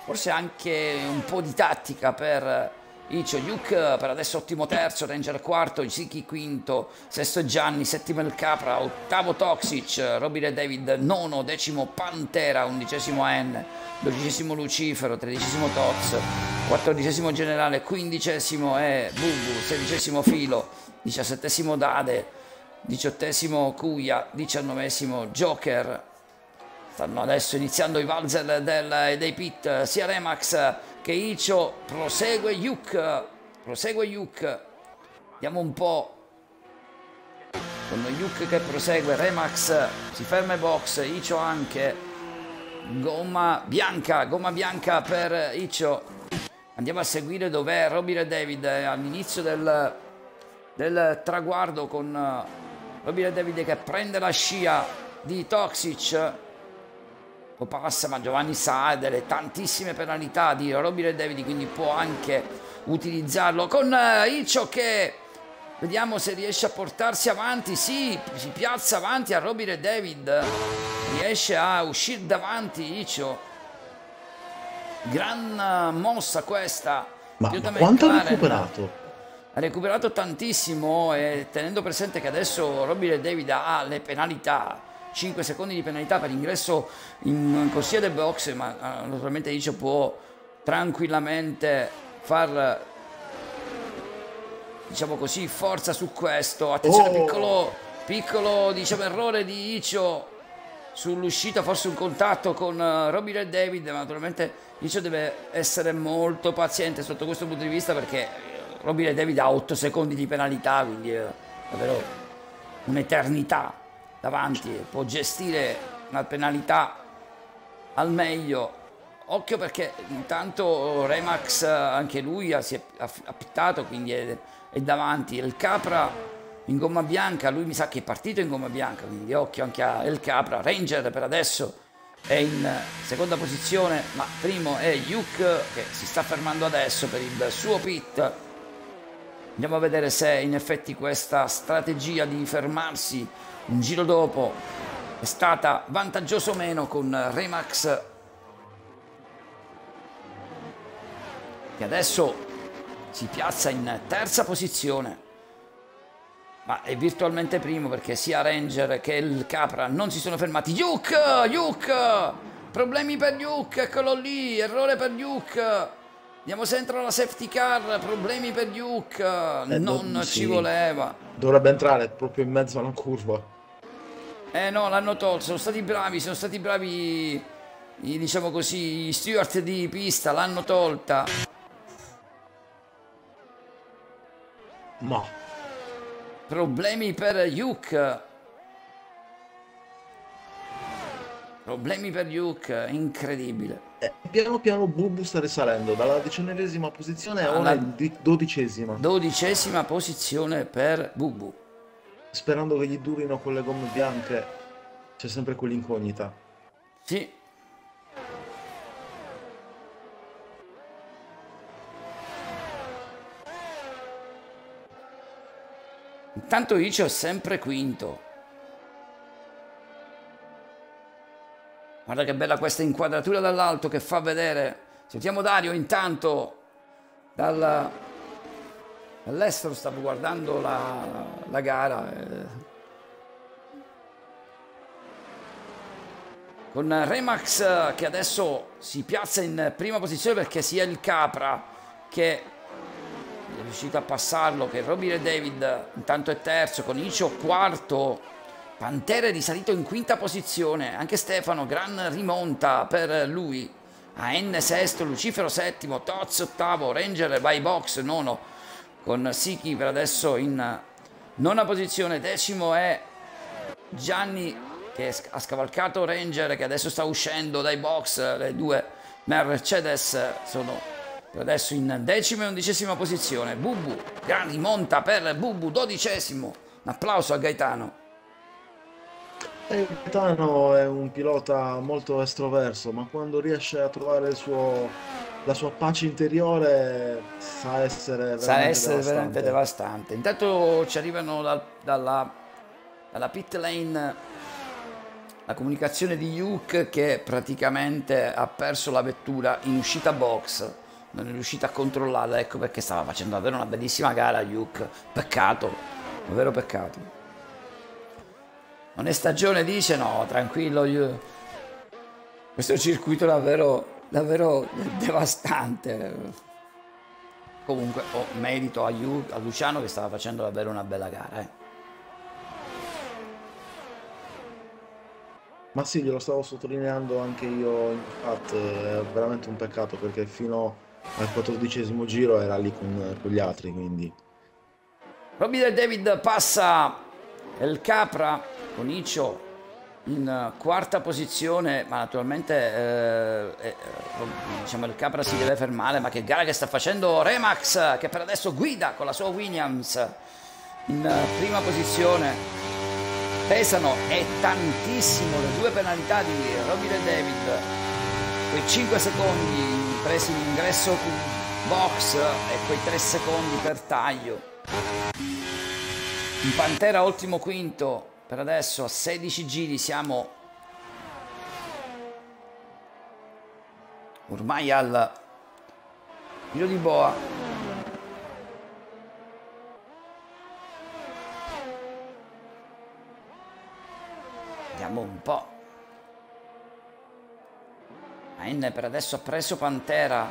Speaker 1: forse anche un po' di tattica per Icio, Yuk per adesso ottimo terzo, Ranger quarto, Isiki quinto, sesto Gianni, settimo il Capra, ottavo Toxic, Robin e David nono, decimo Pantera, undicesimo N, dodicesimo Lucifero, tredicesimo Tox, quattordicesimo Generale, quindicesimo è Bubu, sedicesimo Filo, diciassettesimo Dade, diciottesimo Kuya, diciannovesimo Joker, Stanno adesso iniziando i valzer del, dei pit, sia Remax che Icio, prosegue Yuk, prosegue Yuk, vediamo un po' con Yuk che prosegue, Remax si ferma in box, Icio anche, gomma bianca, gomma bianca per Icio, andiamo a seguire dov'è Robin e David all'inizio del, del traguardo con Robin e David che prende la scia di Toxic lo passa, ma Giovanni sa delle tantissime penalità di Robin e David, quindi può anche utilizzarlo con uh, Iccio che vediamo se riesce a portarsi avanti, sì, si piazza avanti a Robin e David, riesce a uscire davanti Iccio. Gran mossa questa.
Speaker 2: Ma, ma quanto ha recuperato?
Speaker 1: Ha recuperato tantissimo e tenendo presente che adesso Robin e David ha le penalità 5 secondi di penalità per ingresso in corsia del box, ma uh, naturalmente dice può tranquillamente far diciamo così forza su questo attenzione oh. piccolo piccolo diciamo errore di Icio sull'uscita forse un contatto con uh, Robin e David ma naturalmente Icio deve essere molto paziente sotto questo punto di vista perché Robin e David ha 8 secondi di penalità quindi è davvero un'eternità davanti, può gestire una penalità al meglio. Occhio perché intanto Remax anche lui si è appittato, quindi è, è davanti. Il Capra in gomma bianca, lui mi sa che è partito in gomma bianca, quindi occhio anche a El Capra. Ranger per adesso è in seconda posizione, ma primo è Yuk che si sta fermando adesso per il suo pit. Andiamo a vedere se in effetti questa strategia di fermarsi un giro dopo è stata vantaggiosa o meno con Remax che adesso si piazza in terza posizione ma è virtualmente primo perché sia Ranger che il Capra non si sono fermati Yuk! Yuk! problemi per Yuk, eccolo lì errore per Yuk Andiamo sempre alla safety car, problemi per Duke, eh, non do, ci voleva.
Speaker 2: Dovrebbe entrare proprio in mezzo alla curva.
Speaker 1: Eh no, l'hanno tolto, sono stati bravi, sono stati bravi, diciamo così, gli steward di pista, l'hanno tolta.
Speaker 2: Ma.
Speaker 1: Problemi per Duke. Problemi per Duke, incredibile.
Speaker 2: Eh, piano piano Bubu sta risalendo dalla diciannovesima posizione a una dodicesima.
Speaker 1: Dodicesima posizione per Bubu.
Speaker 2: Sperando che gli durino con le gomme bianche, c'è sempre quell'incognita.
Speaker 1: Sì. Intanto Icio è sempre quinto. Guarda che bella questa inquadratura dall'alto che fa vedere. Sentiamo Dario intanto dal, dall'estero stavo guardando la, la gara. Eh. Con Remax che adesso si piazza in prima posizione perché sia il Capra che è riuscito a passarlo che Robin e David intanto è terzo con Icio quarto Pantera è risalito in quinta posizione anche Stefano gran rimonta per lui a N sesto Lucifero settimo Toz ottavo Ranger by box nono con Siki per adesso in nona posizione decimo è Gianni che ha scavalcato Ranger che adesso sta uscendo dai box le due Mercedes sono per adesso in decima e undicesima posizione. Bubu, gran rimonta per Bubu, dodicesimo. Un applauso a Gaetano.
Speaker 2: Eh, Gaetano è un pilota molto estroverso, ma quando riesce a trovare suo, la sua pace interiore sa essere veramente,
Speaker 1: sa essere
Speaker 2: devastante.
Speaker 1: veramente devastante. Intanto ci arrivano dal, dalla, dalla pit lane la comunicazione di Yuke che praticamente ha perso la vettura in uscita box non è riuscito a controllarla, ecco perché stava facendo davvero una bellissima gara Yuk, peccato, un vero peccato. Non è stagione, dice, no, tranquillo, io... questo circuito davvero, davvero devastante. Comunque ho oh, merito a, Yu, a Luciano che stava facendo davvero una bella gara. Eh.
Speaker 2: Ma sì, glielo stavo sottolineando anche io, infatti è veramente un peccato perché fino al quattordicesimo giro era lì con, con gli altri, quindi...
Speaker 1: Robby e David passa il Capra con Icio in quarta posizione, ma naturalmente eh, eh, diciamo il Capra si deve fermare, ma che gara che sta facendo Remax che per adesso guida con la sua Williams in prima posizione. Pesano e tantissimo le due penalità di Robby e David, quei 5 secondi presi l'ingresso box e quei 3 secondi per taglio. In Pantera ultimo quinto, per adesso a 16 giri siamo ormai al giro di boa. Vediamo un po'. N per adesso ha preso Pantera.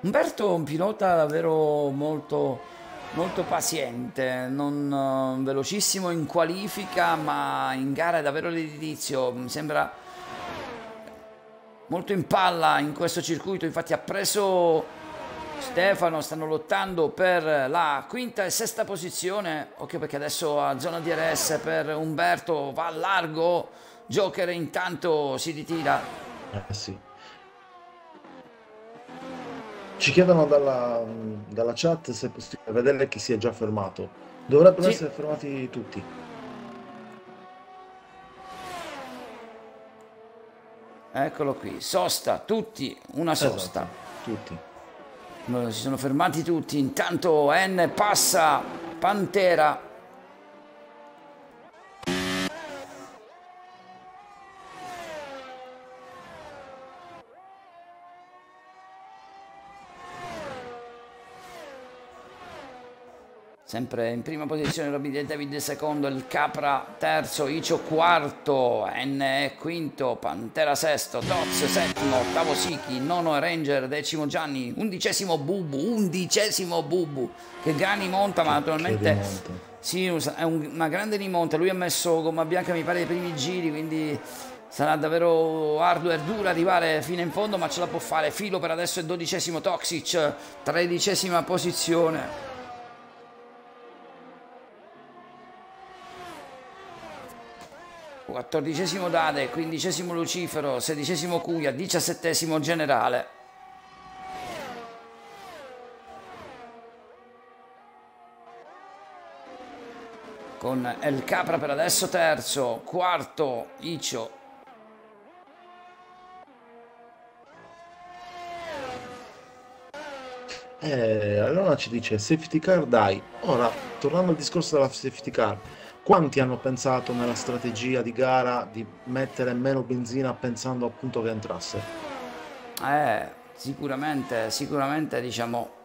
Speaker 1: Umberto è un pilota davvero molto, molto paziente, non uh, velocissimo in qualifica, ma in gara è davvero l'edilizio. Mi sembra molto in palla in questo circuito. Infatti ha preso Stefano, stanno lottando per la quinta e sesta posizione. Ok, perché adesso a zona DRS per Umberto va a largo. Joker intanto si ritira
Speaker 2: eh sì. Ci chiedono dalla, dalla chat se è possibile vedere chi si è già fermato. Dovrebbero sì. essere fermati tutti.
Speaker 1: Eccolo qui, sosta, tutti, una sosta. Esatto,
Speaker 2: tutti.
Speaker 1: Si sono fermati tutti, intanto N passa, Pantera sempre in prima posizione Robby David secondo, il Capra terzo, Icio quarto, N quinto, Pantera sesto, Doz settimo, ottavo Siki, nono Ranger, decimo Gianni, undicesimo Bubu, undicesimo Bubu, che grani monta ma naturalmente sì, è una grande rimonta, lui ha messo gomma bianca mi pare i primi giri, quindi sarà davvero arduo e duro arrivare fino in fondo ma ce la può fare, filo per adesso è dodicesimo Toxic, tredicesima posizione. Quattordicesimo Dade, quindicesimo Lucifero, sedicesimo Cuia, diciassettesimo Generale. Con El Capra per adesso terzo, quarto Icio.
Speaker 2: Eh, allora ci dice safety car dai, ora tornando al discorso della safety car, quanti hanno pensato nella strategia di gara di mettere meno benzina pensando appunto che entrasse?
Speaker 1: Eh, sicuramente, sicuramente diciamo...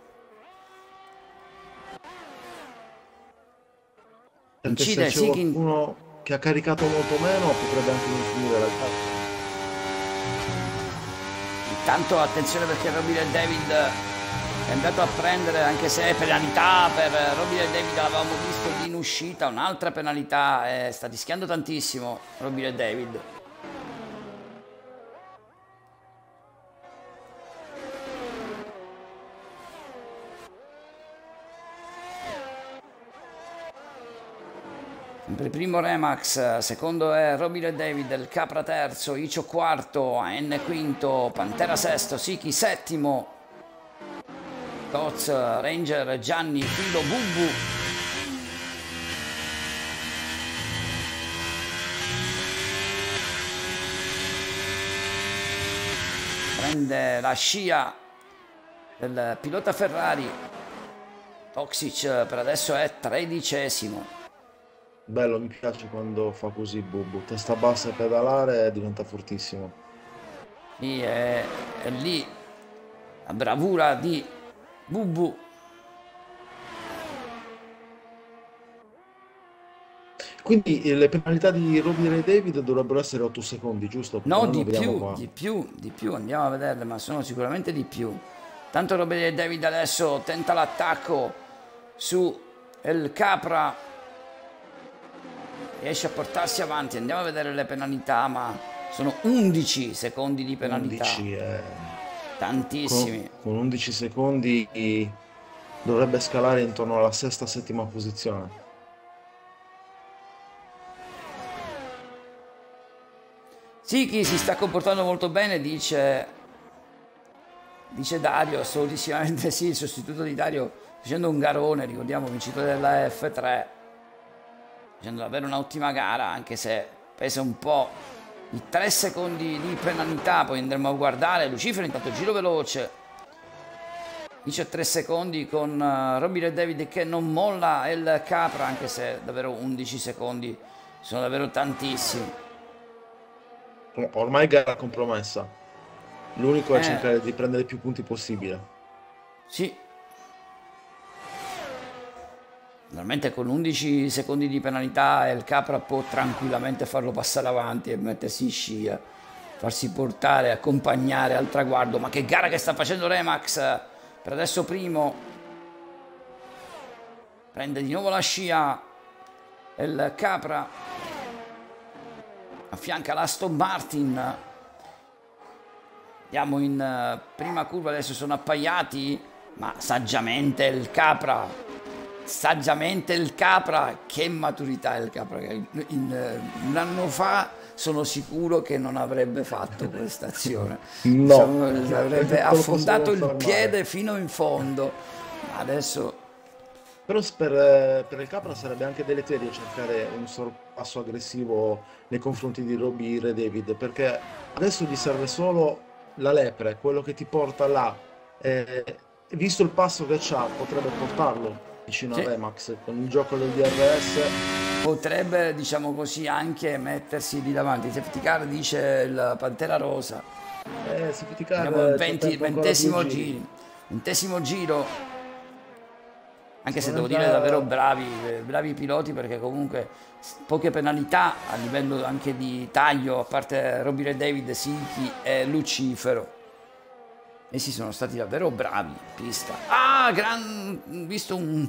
Speaker 2: Perché Incide, se c'è qualcuno che ha caricato molto meno potrebbe anche influire.
Speaker 1: Intanto attenzione perché Robin David è andato a prendere anche se è penalità per Robin e David l'avevamo visto in uscita un'altra penalità eh, sta rischiando tantissimo Robin e David. Sempre primo Remax, secondo è Robin e David, il Capra terzo, Icio quarto, AN quinto, Pantera sesto, Siki settimo, Coz, Ranger, Gianni, Filo, Bubu. Prende la scia del pilota Ferrari. Toxic per adesso è tredicesimo.
Speaker 2: Bello, mi piace quando fa così Bubu. Testa bassa e pedalare diventa fortissimo.
Speaker 1: Sì, è, è lì la bravura di Bubu.
Speaker 2: Quindi eh, le penalità di Robin e David dovrebbero essere 8 secondi, giusto?
Speaker 1: no, di più, di più, di più, andiamo a vederle, ma sono sicuramente di più. Tanto Robin e David adesso tenta l'attacco su El Capra, riesce a portarsi avanti, andiamo a vedere le penalità, ma sono 11 secondi di penalità.
Speaker 2: 11, eh.
Speaker 1: Tantissimi.
Speaker 2: Con, con 11 secondi dovrebbe scalare intorno alla sesta, settima posizione.
Speaker 1: Siki si sta comportando molto bene, dice, dice Dario, assolutissimamente sì, il sostituto di Dario facendo un garone, ricordiamo vincitore della F3, facendo davvero un'ottima gara, anche se pesa un po' i 3 secondi di penalità, poi andremo a guardare. Lucifero intanto giro veloce. Dice 3 secondi con uh, Robin e David che non molla il Capra anche se davvero 11 secondi sono davvero tantissimi.
Speaker 2: Ormai gara compromessa. L'unico è eh. cercare di prendere più punti possibile.
Speaker 1: Sì Normalmente con 11 secondi di penalità il Capra può tranquillamente farlo passare avanti e mettersi in scia, farsi portare, accompagnare al traguardo. Ma che gara che sta facendo Remax! Per adesso primo. Prende di nuovo la scia il Capra. Affianca l'Aston Martin. Andiamo in eh, prima curva, adesso sono appaiati, ma saggiamente il Capra saggiamente il Capra, che maturità il Capra, in, in, un anno fa sono sicuro che non avrebbe fatto questa azione,
Speaker 2: no, Insomma,
Speaker 1: avrebbe affondato il piede fino in fondo, adesso...
Speaker 2: Però per, per, il Capra sarebbe anche deleterio cercare un sorpasso aggressivo nei confronti di Roby Re David, perché adesso gli serve solo la lepre, quello che ti porta là. Eh, visto il passo che ha, potrebbe portarlo vicino sì. a Remax con il gioco del DRS
Speaker 1: potrebbe diciamo così anche mettersi lì davanti. Safety car dice il Pantera Rosa.
Speaker 2: Eh, safety car
Speaker 1: Siamo il 20, ventesimo giro. ventesimo giro. Anche se devo dire davvero bravi, bravi piloti perché comunque poche penalità a livello anche di taglio a parte Robin e David, Sinchi e Lucifero Essi sono stati davvero bravi in pista. Ah, gran... visto un,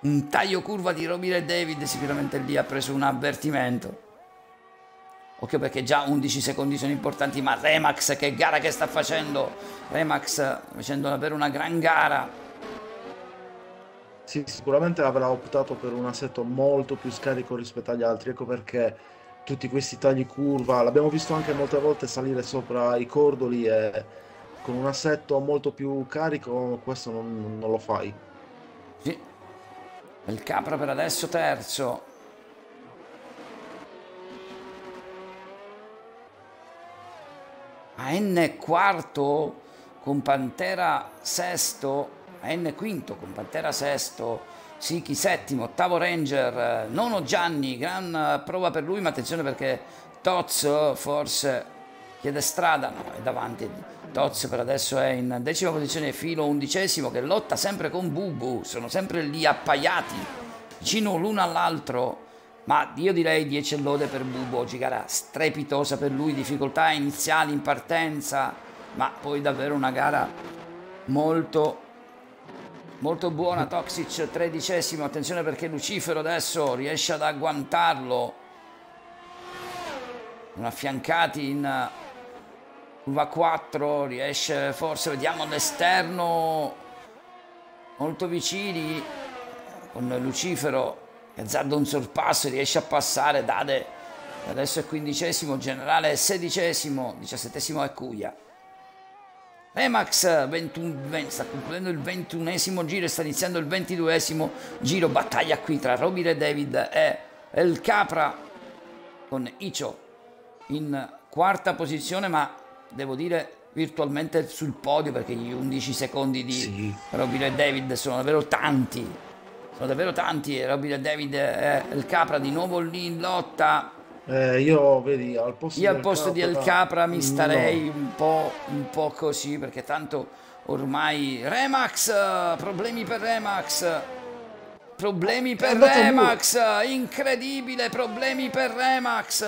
Speaker 1: un taglio curva di Robire David, sicuramente lì ha preso un avvertimento. Occhio perché già 11 secondi sono importanti, ma Remax che gara che sta facendo? Remax facendo davvero una gran gara.
Speaker 2: Sì, sicuramente avrà optato per un assetto molto più scarico rispetto agli altri, ecco perché tutti questi tagli curva, l'abbiamo visto anche molte volte salire sopra i cordoli e con un assetto molto più carico questo non, non lo fai.
Speaker 1: Sì. Il Capra per adesso terzo. A N quarto con Pantera sesto, a N quinto con Pantera sesto, Siki settimo, ottavo Ranger, nono Gianni, gran prova per lui, ma attenzione perché Toz forse chiede strada, no, è davanti. Toz per adesso è in decima posizione, filo undicesimo che lotta sempre con Bubu, sono sempre lì appaiati, vicino l'uno all'altro. Ma io direi 10 lode per Bubu, oggi gara strepitosa per lui, difficoltà iniziali in partenza, ma poi davvero una gara molto molto buona Toxic tredicesimo attenzione perché Lucifero adesso riesce ad agguantarlo non affiancati in curva 4 riesce forse vediamo all'esterno. Molto vicini. Con Lucifero che azzarda un sorpasso riesce a passare Dade. Adesso è quindicesimo generale è sedicesimo diciassettesimo è Cuia. Remax 21, sta concludendo il ventunesimo giro e sta iniziando il ventiduesimo giro. Battaglia qui tra Robin e David e El Capra con Icio in quarta posizione, ma devo dire virtualmente sul podio perché gli 11 secondi di sì. Robin e David sono davvero tanti. Sono davvero tanti. Robin e David e El Capra di nuovo lì in lotta
Speaker 2: eh, io, vedi, al posto,
Speaker 1: io al posto di El Capra mi starei no. un, po', un po' così perché tanto ormai Remax, problemi per Remax. Problemi per Remax, incredibile, problemi per Remax.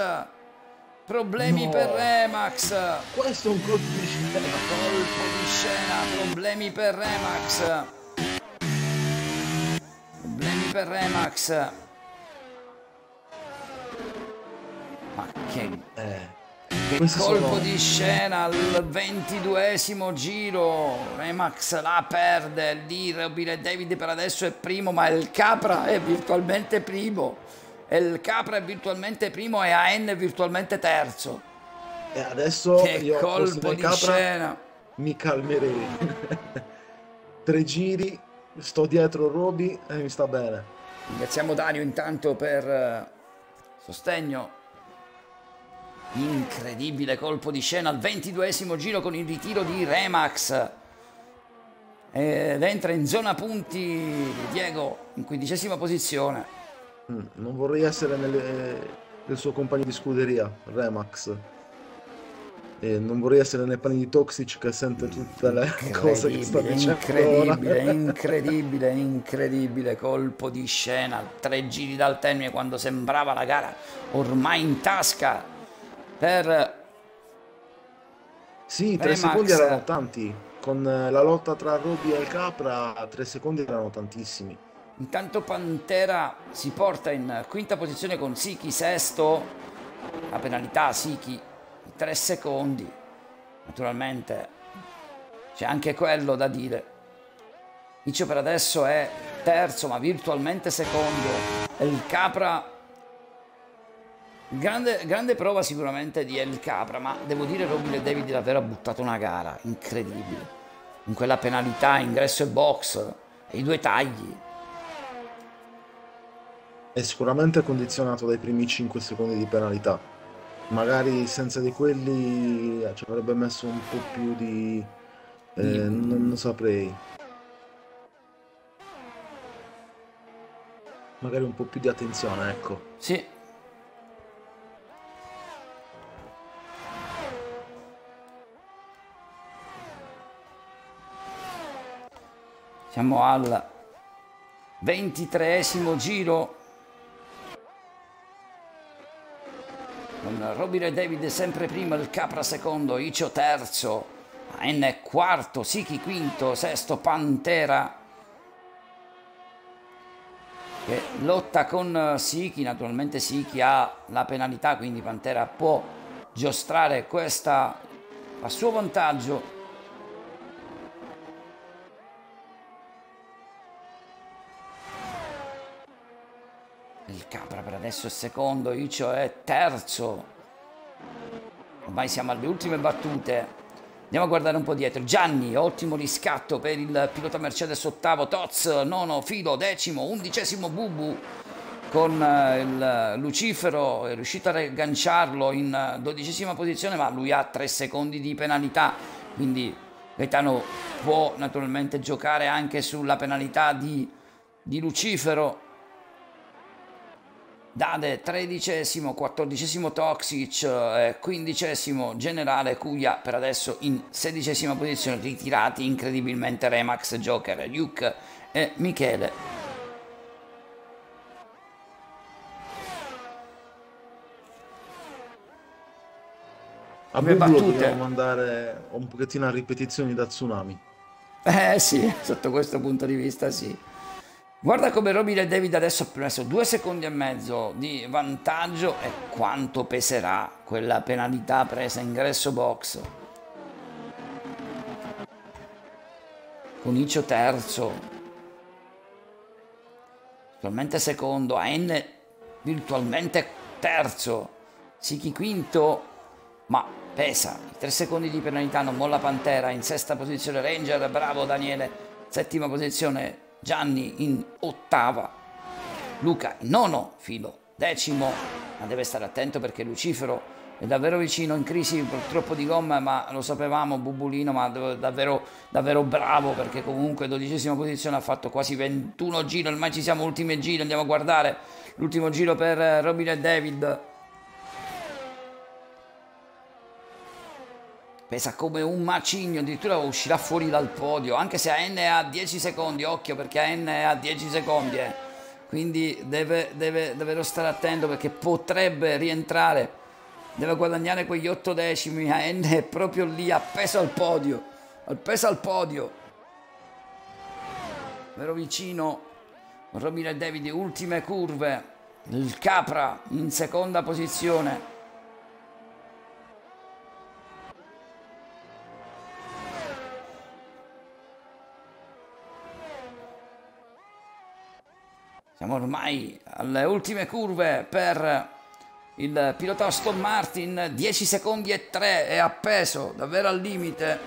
Speaker 1: Problemi no. per Remax.
Speaker 2: Questo è un colpo di scena.
Speaker 1: Colpo di scena, problemi per Remax. Problemi per Remax. Ma che, eh, che colpo sono... di scena al ventiduesimo giro. Remax la perde. Lì Robile David per adesso è primo, ma il Capra è virtualmente primo. E il Capra è virtualmente primo e AN è virtualmente terzo.
Speaker 2: E adesso
Speaker 1: che io colpo di Capra scena.
Speaker 2: Mi calmerei. Tre giri, sto dietro Roby e mi sta bene.
Speaker 1: Ringraziamo Dario intanto per eh, sostegno Incredibile colpo di scena al ventiduesimo giro con il ritiro di Remax. Ed entra in zona punti Diego in quindicesima posizione.
Speaker 2: Mm, non vorrei essere nelle, nel suo compagno di scuderia, Remax. E non vorrei essere nei panni di Toxic che sente tutte le cose che sta dicendo.
Speaker 1: Incredibile, incredibile, incredibile colpo di scena. Tre giri dal termine quando sembrava la gara ormai in tasca per...
Speaker 2: Sì, tre secondi erano tanti. Con eh, la lotta tra Roby e il Capra, tre secondi erano tantissimi.
Speaker 1: Intanto Pantera si porta in quinta posizione con Siki sesto. La penalità Siki tre secondi. Naturalmente c'è anche quello da dire. Micio per adesso è terzo, ma virtualmente secondo. E il Capra Grande, grande, prova sicuramente di El Capra, ma devo dire Robin David davvero ha buttato una gara incredibile. In quella penalità, ingresso e box, e i due tagli.
Speaker 2: È sicuramente condizionato dai primi 5 secondi di penalità. Magari senza di quelli ci avrebbe messo un po' più di... Eh, non, non saprei. Magari un po' più di attenzione, ecco.
Speaker 1: Sì, Siamo al ventitreesimo giro con e David sempre primo, il Capra secondo, Icio terzo, N quarto, Siki quinto, sesto Pantera che lotta con Siki, naturalmente Siki ha la penalità, quindi Pantera può giostrare questa a suo vantaggio Il Capra per adesso è secondo, Icio è terzo. Ormai siamo alle ultime battute. Andiamo a guardare un po' dietro. Gianni, ottimo riscatto per il pilota Mercedes ottavo, Toz, nono, Filo, decimo, undicesimo Bubu con eh, il Lucifero, è riuscito a agganciarlo in dodicesima posizione, ma lui ha tre secondi di penalità, quindi Gaetano può naturalmente giocare anche sulla penalità di di Lucifero, Dade tredicesimo, quattordicesimo Toxic e quindicesimo Generale Kuya per adesso in sedicesima posizione ritirati incredibilmente Remax, Joker, Luke e Michele.
Speaker 2: A Bubulo dobbiamo mandare un pochettino a ripetizioni da tsunami.
Speaker 1: Eh sì, sotto questo punto di vista sì. Guarda come Robin e David adesso ha preso due secondi e mezzo di vantaggio e quanto peserà quella penalità presa ingresso box. Conicio terzo, virtualmente secondo, AN virtualmente terzo, Siki quinto, ma pesa, 3 secondi di penalità, non molla Pantera, in sesta posizione Ranger, bravo Daniele, settima posizione Gianni in ottava, Luca in nono filo, decimo, ma deve stare attento perché Lucifero è davvero vicino in crisi purtroppo di gomma, ma lo sapevamo, Bubulino, ma davvero, davvero bravo perché comunque dodicesima posizione ha fatto quasi 21 giri, ormai ci siamo ultimi giri, andiamo a guardare l'ultimo giro per Robin e David. Pesa come un macigno, addirittura uscirà fuori dal podio, anche se AN è a 10 secondi, occhio perché AN è a 10 secondi, eh. quindi deve, deve davvero stare attento perché potrebbe rientrare, deve guadagnare quegli 8 decimi, AN è proprio lì appeso al podio, appeso al podio, vero vicino, Robin e David, ultime curve, il Capra in seconda posizione, Siamo ormai alle ultime curve per il pilota Aston Martin, 10 secondi e 3, è appeso, davvero al limite.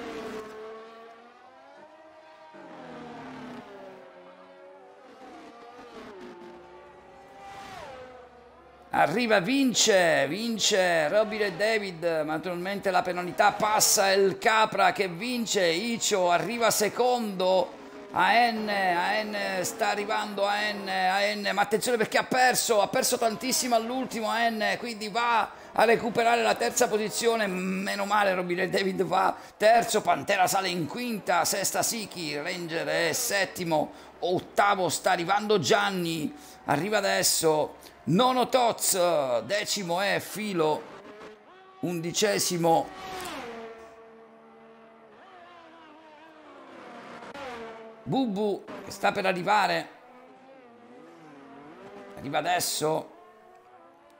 Speaker 1: Arriva, vince, vince Robin e David, naturalmente la penalità passa il Capra che vince, Icio arriva secondo, AN, AN sta arrivando AN, AN, ma attenzione perché ha perso, ha perso tantissimo all'ultimo AN, quindi va a recuperare la terza posizione, meno male Robin David va terzo, Pantera sale in quinta, sesta Siki, Ranger è settimo, ottavo sta arrivando Gianni, arriva adesso, nono Toz, decimo è Filo, undicesimo Bubu che sta per arrivare. Arriva adesso.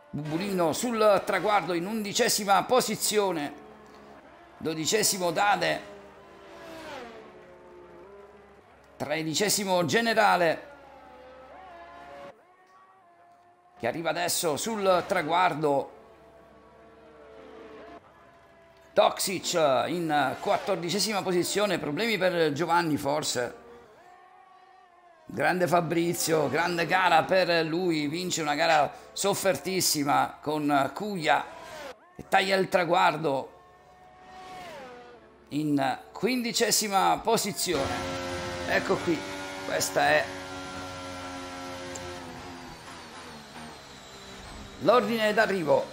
Speaker 1: Bubulino sul traguardo in undicesima posizione. Dodicesimo Dade. Tredicesimo Generale. Che arriva adesso sul traguardo. Toxic in quattordicesima posizione. Problemi per Giovanni forse. Grande Fabrizio, grande gara per lui, vince una gara soffertissima con Cuglia e taglia il traguardo in quindicesima posizione. Ecco qui, questa è l'ordine d'arrivo.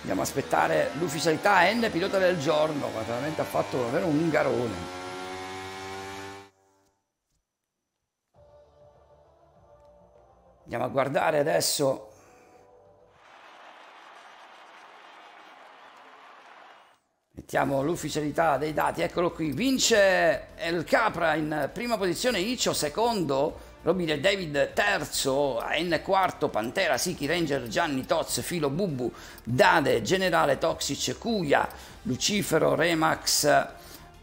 Speaker 1: Andiamo a aspettare l'ufficialità N pilota del giorno, veramente ha fatto davvero un garone. Andiamo a guardare adesso Mettiamo l'ufficialità dei dati, eccolo qui. Vince El Capra in prima posizione, Icio secondo, Robin e David terzo, AN quarto, Pantera, Siki, Ranger, Gianni, Toz, Filo, Bubu, Dade, Generale, Toxic, Cuia, Lucifero, Remax,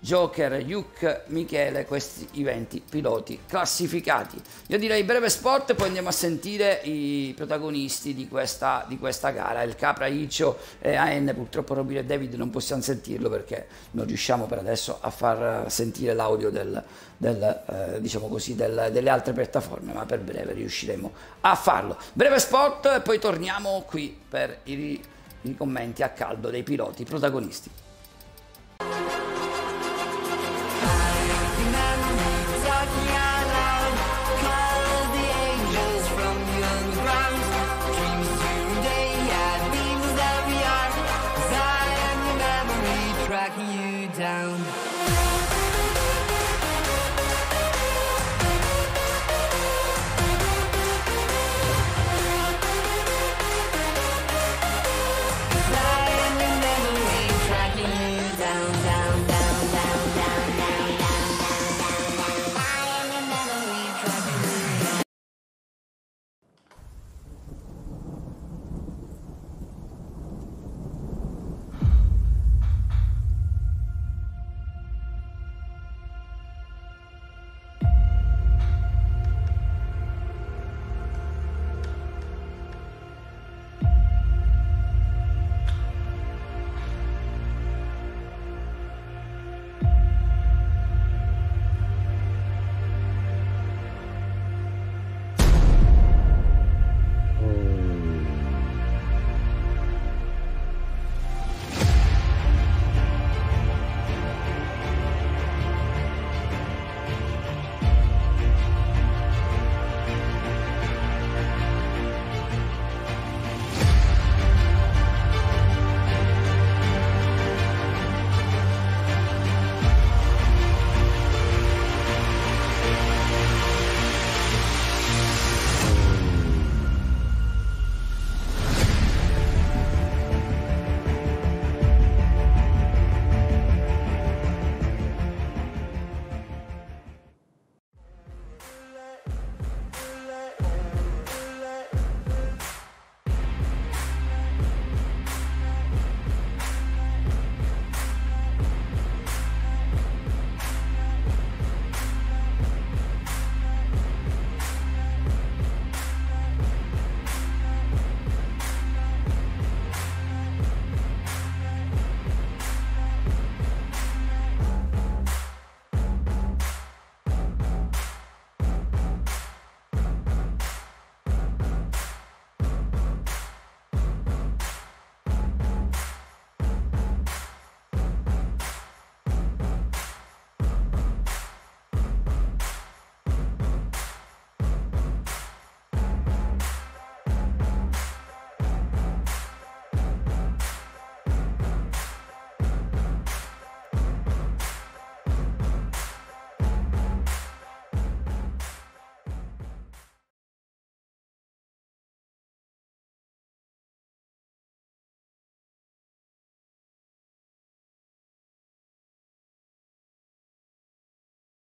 Speaker 1: Joker, Yuk, Michele, questi i 20 piloti classificati. Io direi breve sport, poi andiamo a sentire i protagonisti di questa, di questa gara, il Capra, Icio e AN, purtroppo Robin e David non possiamo sentirlo perché non riusciamo per adesso a far sentire l'audio del, del, eh, diciamo così, del, delle altre piattaforme, ma per breve riusciremo a farlo. Breve sport, poi torniamo qui per i, i commenti a caldo dei piloti protagonisti.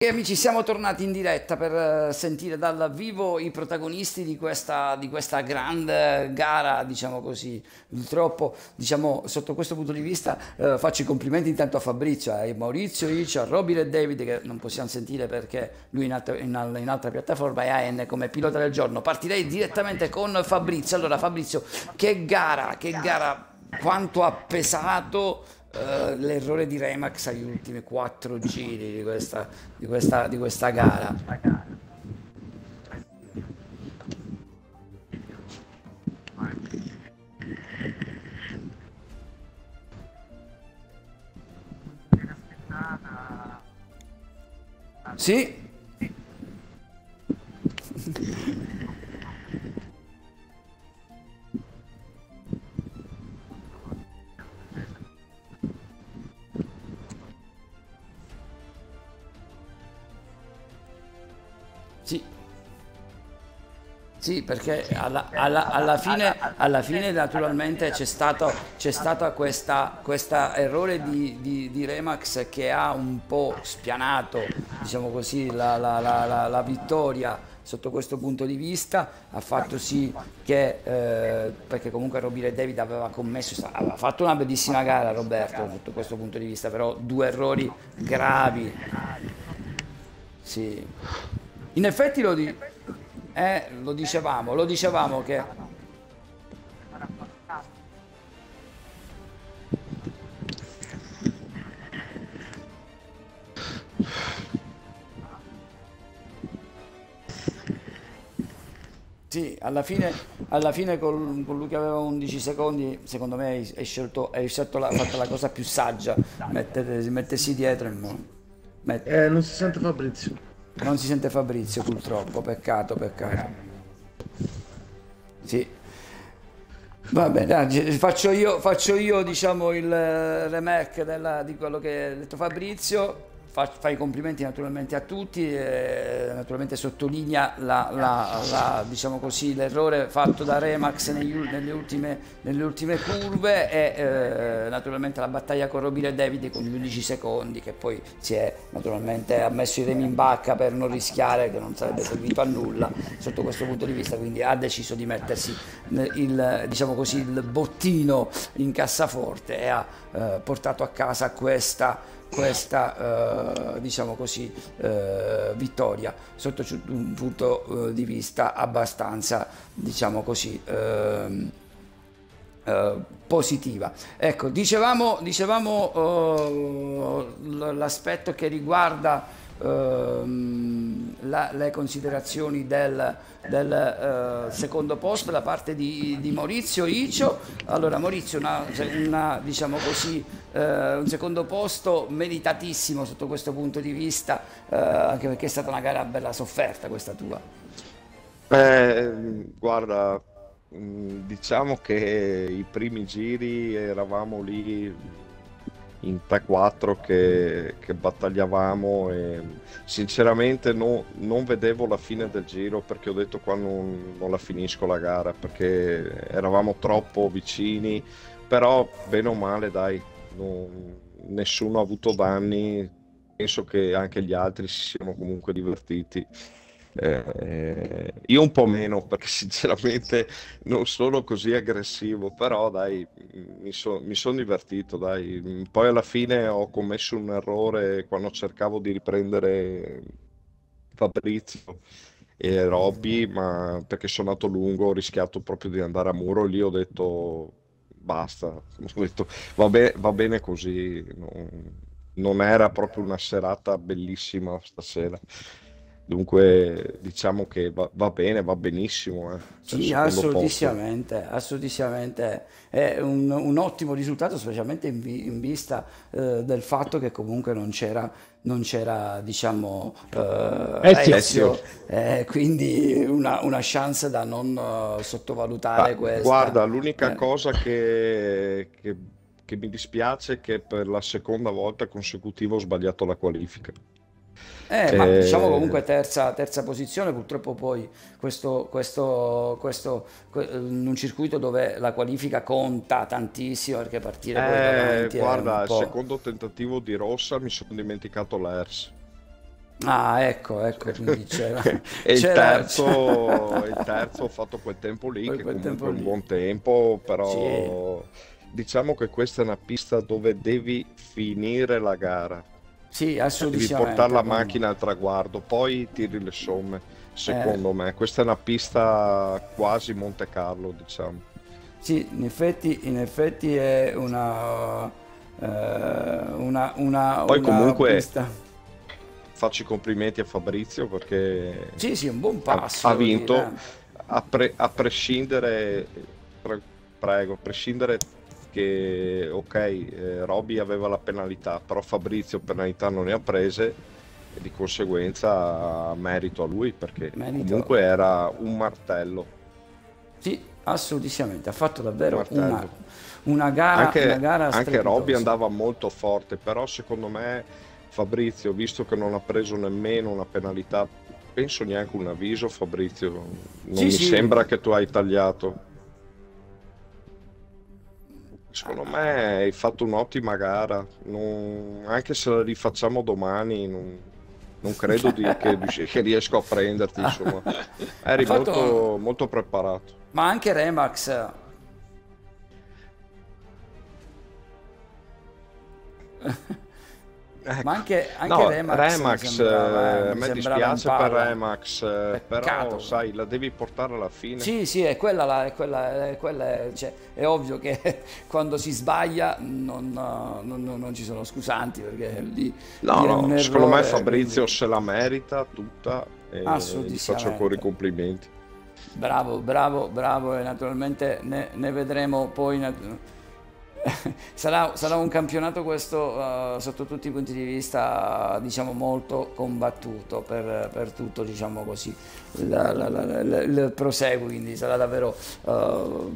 Speaker 1: E amici, siamo tornati in diretta per eh, sentire dal vivo i protagonisti di questa, di questa grande gara, diciamo così. Purtroppo, diciamo, sotto questo punto di vista, eh, faccio i complimenti intanto a Fabrizio, a Maurizio Iccio, a Robin e David, che non possiamo sentire perché lui in, altra, in, in altra piattaforma, e AN come pilota del giorno. Partirei direttamente con Fabrizio. Allora, Fabrizio, che gara, che gara, quanto ha pesato uh, l'errore di Remax agli ultimi quattro giri di questa, di questa, di questa gara. Sì. Sì, perché alla, alla, alla, fine, alla fine, naturalmente c'è stato, c'è stata questa, questa errore di, di, di, Remax che ha un po' spianato diciamo così, la, la, la, la, vittoria sotto questo punto di vista, ha fatto sì che, eh, perché comunque Robire David aveva commesso, aveva fatto una bellissima gara Roberto sotto questo punto di vista, però due errori gravi. Sì. In effetti lo dico eh, lo dicevamo, lo dicevamo che... Sì, alla fine, alla fine con, con, lui che aveva 11 secondi, secondo me hai, scelto, hai scelto la, fatto la cosa più saggia, mettersi dietro.
Speaker 2: Mette. Eh, non si sente Fabrizio.
Speaker 1: Non si sente Fabrizio purtroppo, peccato, peccato. Sì. Va bene, faccio io, faccio io diciamo il remake della, di quello che ha detto Fabrizio fa, fa i complimenti naturalmente a tutti, eh, naturalmente sottolinea la, la, la, diciamo così, l'errore fatto da Remax negli, nelle, ultime, nelle, ultime, curve e eh, naturalmente la battaglia con Robile David con gli 11 secondi che poi si è naturalmente messo i remi in bacca per non rischiare che non sarebbe servito a nulla sotto questo punto di vista, quindi ha deciso di mettersi il, diciamo così, il bottino in cassaforte e ha eh, portato a casa questa questa eh, diciamo così eh, vittoria sotto un punto eh, di vista abbastanza diciamo così ehm, eh, positiva. Ecco dicevamo, dicevamo eh, l'aspetto che riguarda la, le considerazioni del, del uh, secondo posto da parte di, di Maurizio Icio. Allora Maurizio, una, una, diciamo così, uh, un secondo posto meritatissimo sotto questo punto di vista, uh, anche perché è stata una gara bella sofferta questa tua.
Speaker 3: Eh, guarda, mm, diciamo che i primi giri eravamo lì in 3-4 che, che, battagliavamo e sinceramente no, non vedevo la fine del giro perché ho detto qua non, non la finisco la gara perché eravamo troppo vicini però bene o male dai non, nessuno ha avuto danni penso che anche gli altri si siano comunque divertiti eh, io un po' meno perché sinceramente non sono così aggressivo, però dai, mi, so, mi sono divertito, dai. Poi alla fine ho commesso un errore quando cercavo di riprendere Fabrizio e Robby, ma perché sono andato lungo, ho rischiato proprio di andare a muro, lì ho detto basta, ho detto va, be- va bene così, non, non era proprio una serata bellissima stasera. Dunque diciamo che va, va bene, va benissimo. Eh.
Speaker 1: Sì, assolutissimamente, assolutissimamente. È un, un, ottimo risultato, specialmente in, in vista eh, del fatto che comunque non c'era, non c'era diciamo, eh, Ezio, eh, quindi una, una, chance da non uh, sottovalutare ah, questa.
Speaker 3: Guarda, l'unica eh. cosa che, che, che mi dispiace è che per la seconda volta consecutiva ho sbagliato la qualifica.
Speaker 1: Eh, ma diciamo comunque terza, terza, posizione, purtroppo poi questo, questo, questo, in un circuito dove la qualifica conta tantissimo perché partire
Speaker 3: poi eh, davanti Guarda, il secondo tentativo di Rossa mi sono dimenticato l'ERS.
Speaker 1: Ah, ecco, ecco, quindi c'era.
Speaker 3: e il
Speaker 1: c'era-
Speaker 3: terzo, il terzo ho fatto quel tempo lì,
Speaker 1: Quel-
Speaker 3: che comunque
Speaker 1: tempo
Speaker 3: è un
Speaker 1: lì.
Speaker 3: buon tempo, però diciamo che questa è una pista dove devi finire la gara,
Speaker 1: Sì,
Speaker 3: devi
Speaker 1: assolutamente.
Speaker 3: portare la macchina al traguardo, poi tiri le somme,
Speaker 1: Eh.
Speaker 3: secondo me. Questa è una pista quasi Monte Carlo, diciamo.
Speaker 1: Sì, in effetti, in effetti è una, eh, una, una,
Speaker 3: Poi
Speaker 1: una
Speaker 3: comunque-
Speaker 1: pista.
Speaker 3: Faccio i complimenti a Fabrizio perché
Speaker 1: Sì, sì, un buon
Speaker 3: ha,
Speaker 1: passo.
Speaker 3: ha
Speaker 1: devo
Speaker 3: vinto,
Speaker 1: dire.
Speaker 3: a, pre- a prescindere, pre- prego, a prescindere che, ok, eh, Robby aveva la penalità, però Fabrizio penalità non ne ha prese e di conseguenza merito a lui perché
Speaker 1: Merito.
Speaker 3: comunque era un martello.
Speaker 1: Sì, assolutamente. Ha fatto davvero una, una gara,
Speaker 3: anche
Speaker 1: una gara
Speaker 3: anche. Robby andava molto forte, però secondo me Fabrizio, visto che non ha preso nemmeno una penalità, penso neanche un avviso, Fabrizio, non
Speaker 1: Sì,
Speaker 3: mi
Speaker 1: sì.
Speaker 3: sembra che tu hai tagliato. Secondo me hai fatto un'ottima gara, non- anche se la rifacciamo domani, non, non credo di- che, che riesco a prenderti, insomma. Eri
Speaker 1: fatto-
Speaker 3: molto, molto preparato.
Speaker 1: Ma anche Remax.
Speaker 3: Ecco.
Speaker 1: Ma anche, anche
Speaker 3: No,
Speaker 1: Remax, mi
Speaker 3: Remax,
Speaker 1: sembrava,
Speaker 3: eh,
Speaker 1: eh,
Speaker 3: a me dispiace per
Speaker 1: palla.
Speaker 3: Remax, eh, però sai, la devi portare alla fine.
Speaker 1: Sì, sì, è quella, la- è, quella, è, quella cioè, è ovvio che quando si sbaglia non, non- non- non ci sono scusanti perché lì,
Speaker 3: No,
Speaker 1: lì
Speaker 3: no, secondo me
Speaker 1: errore,
Speaker 3: Fabrizio
Speaker 1: quindi-
Speaker 3: se la merita tutta e gli faccio ancora i complimenti.
Speaker 1: Bravo, bravo, bravo e naturalmente ne, ne vedremo poi. sarà, sarà un campionato questo eh, sotto tutti i punti di vista diciamo molto combattuto per, per tutto diciamo così. La- la- la- il proseguo quindi sarà davvero eh,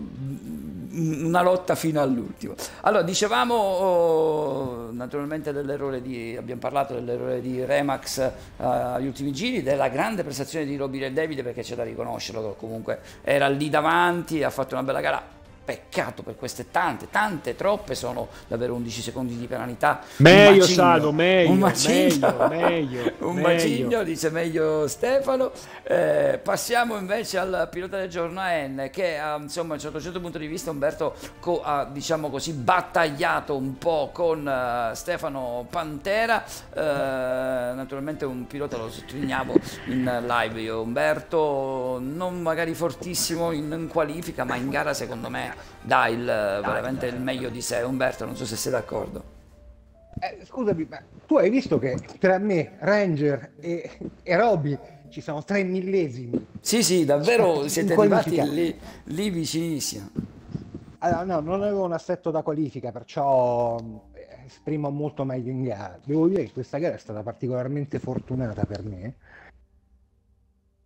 Speaker 1: una lotta fino all'ultimo. Allora dicevamo oh, naturalmente dell'errore di abbiamo parlato dell'errore di Remax eh, agli ultimi giri della grande prestazione di Robin e David perché c'è da riconoscerlo comunque era lì davanti ha fatto una bella gara Peccato per queste tante, tante, troppe, sono davvero 11 secondi di penalità.
Speaker 4: Meglio
Speaker 1: macigno,
Speaker 4: Salvo, meglio,
Speaker 1: un macigno,
Speaker 4: meglio, meglio,
Speaker 1: un
Speaker 4: meglio.
Speaker 1: macigno, dice meglio Stefano. Eh, passiamo invece al pilota del giorno N che ha, insomma, sotto un certo punto di vista Umberto ha, diciamo così, battagliato un po' con eh, Stefano Pantera. Eh, naturalmente un pilota, lo sottolineavo in live io, Umberto non magari fortissimo in, in qualifica, ma in gara secondo me dà il, veramente il meglio di sé. Umberto, non so se sei d'accordo.
Speaker 5: Eh, scusami, ma tu hai visto che tra me, Ranger e, e Robby ci sono tre millesimi?
Speaker 1: Sì, sì, davvero siete arrivati lì, lì vicinissimo.
Speaker 5: Allora, no, non avevo un assetto da qualifica, perciò eh, esprimo molto meglio in gara. Devo dire che questa gara è stata particolarmente fortunata per me.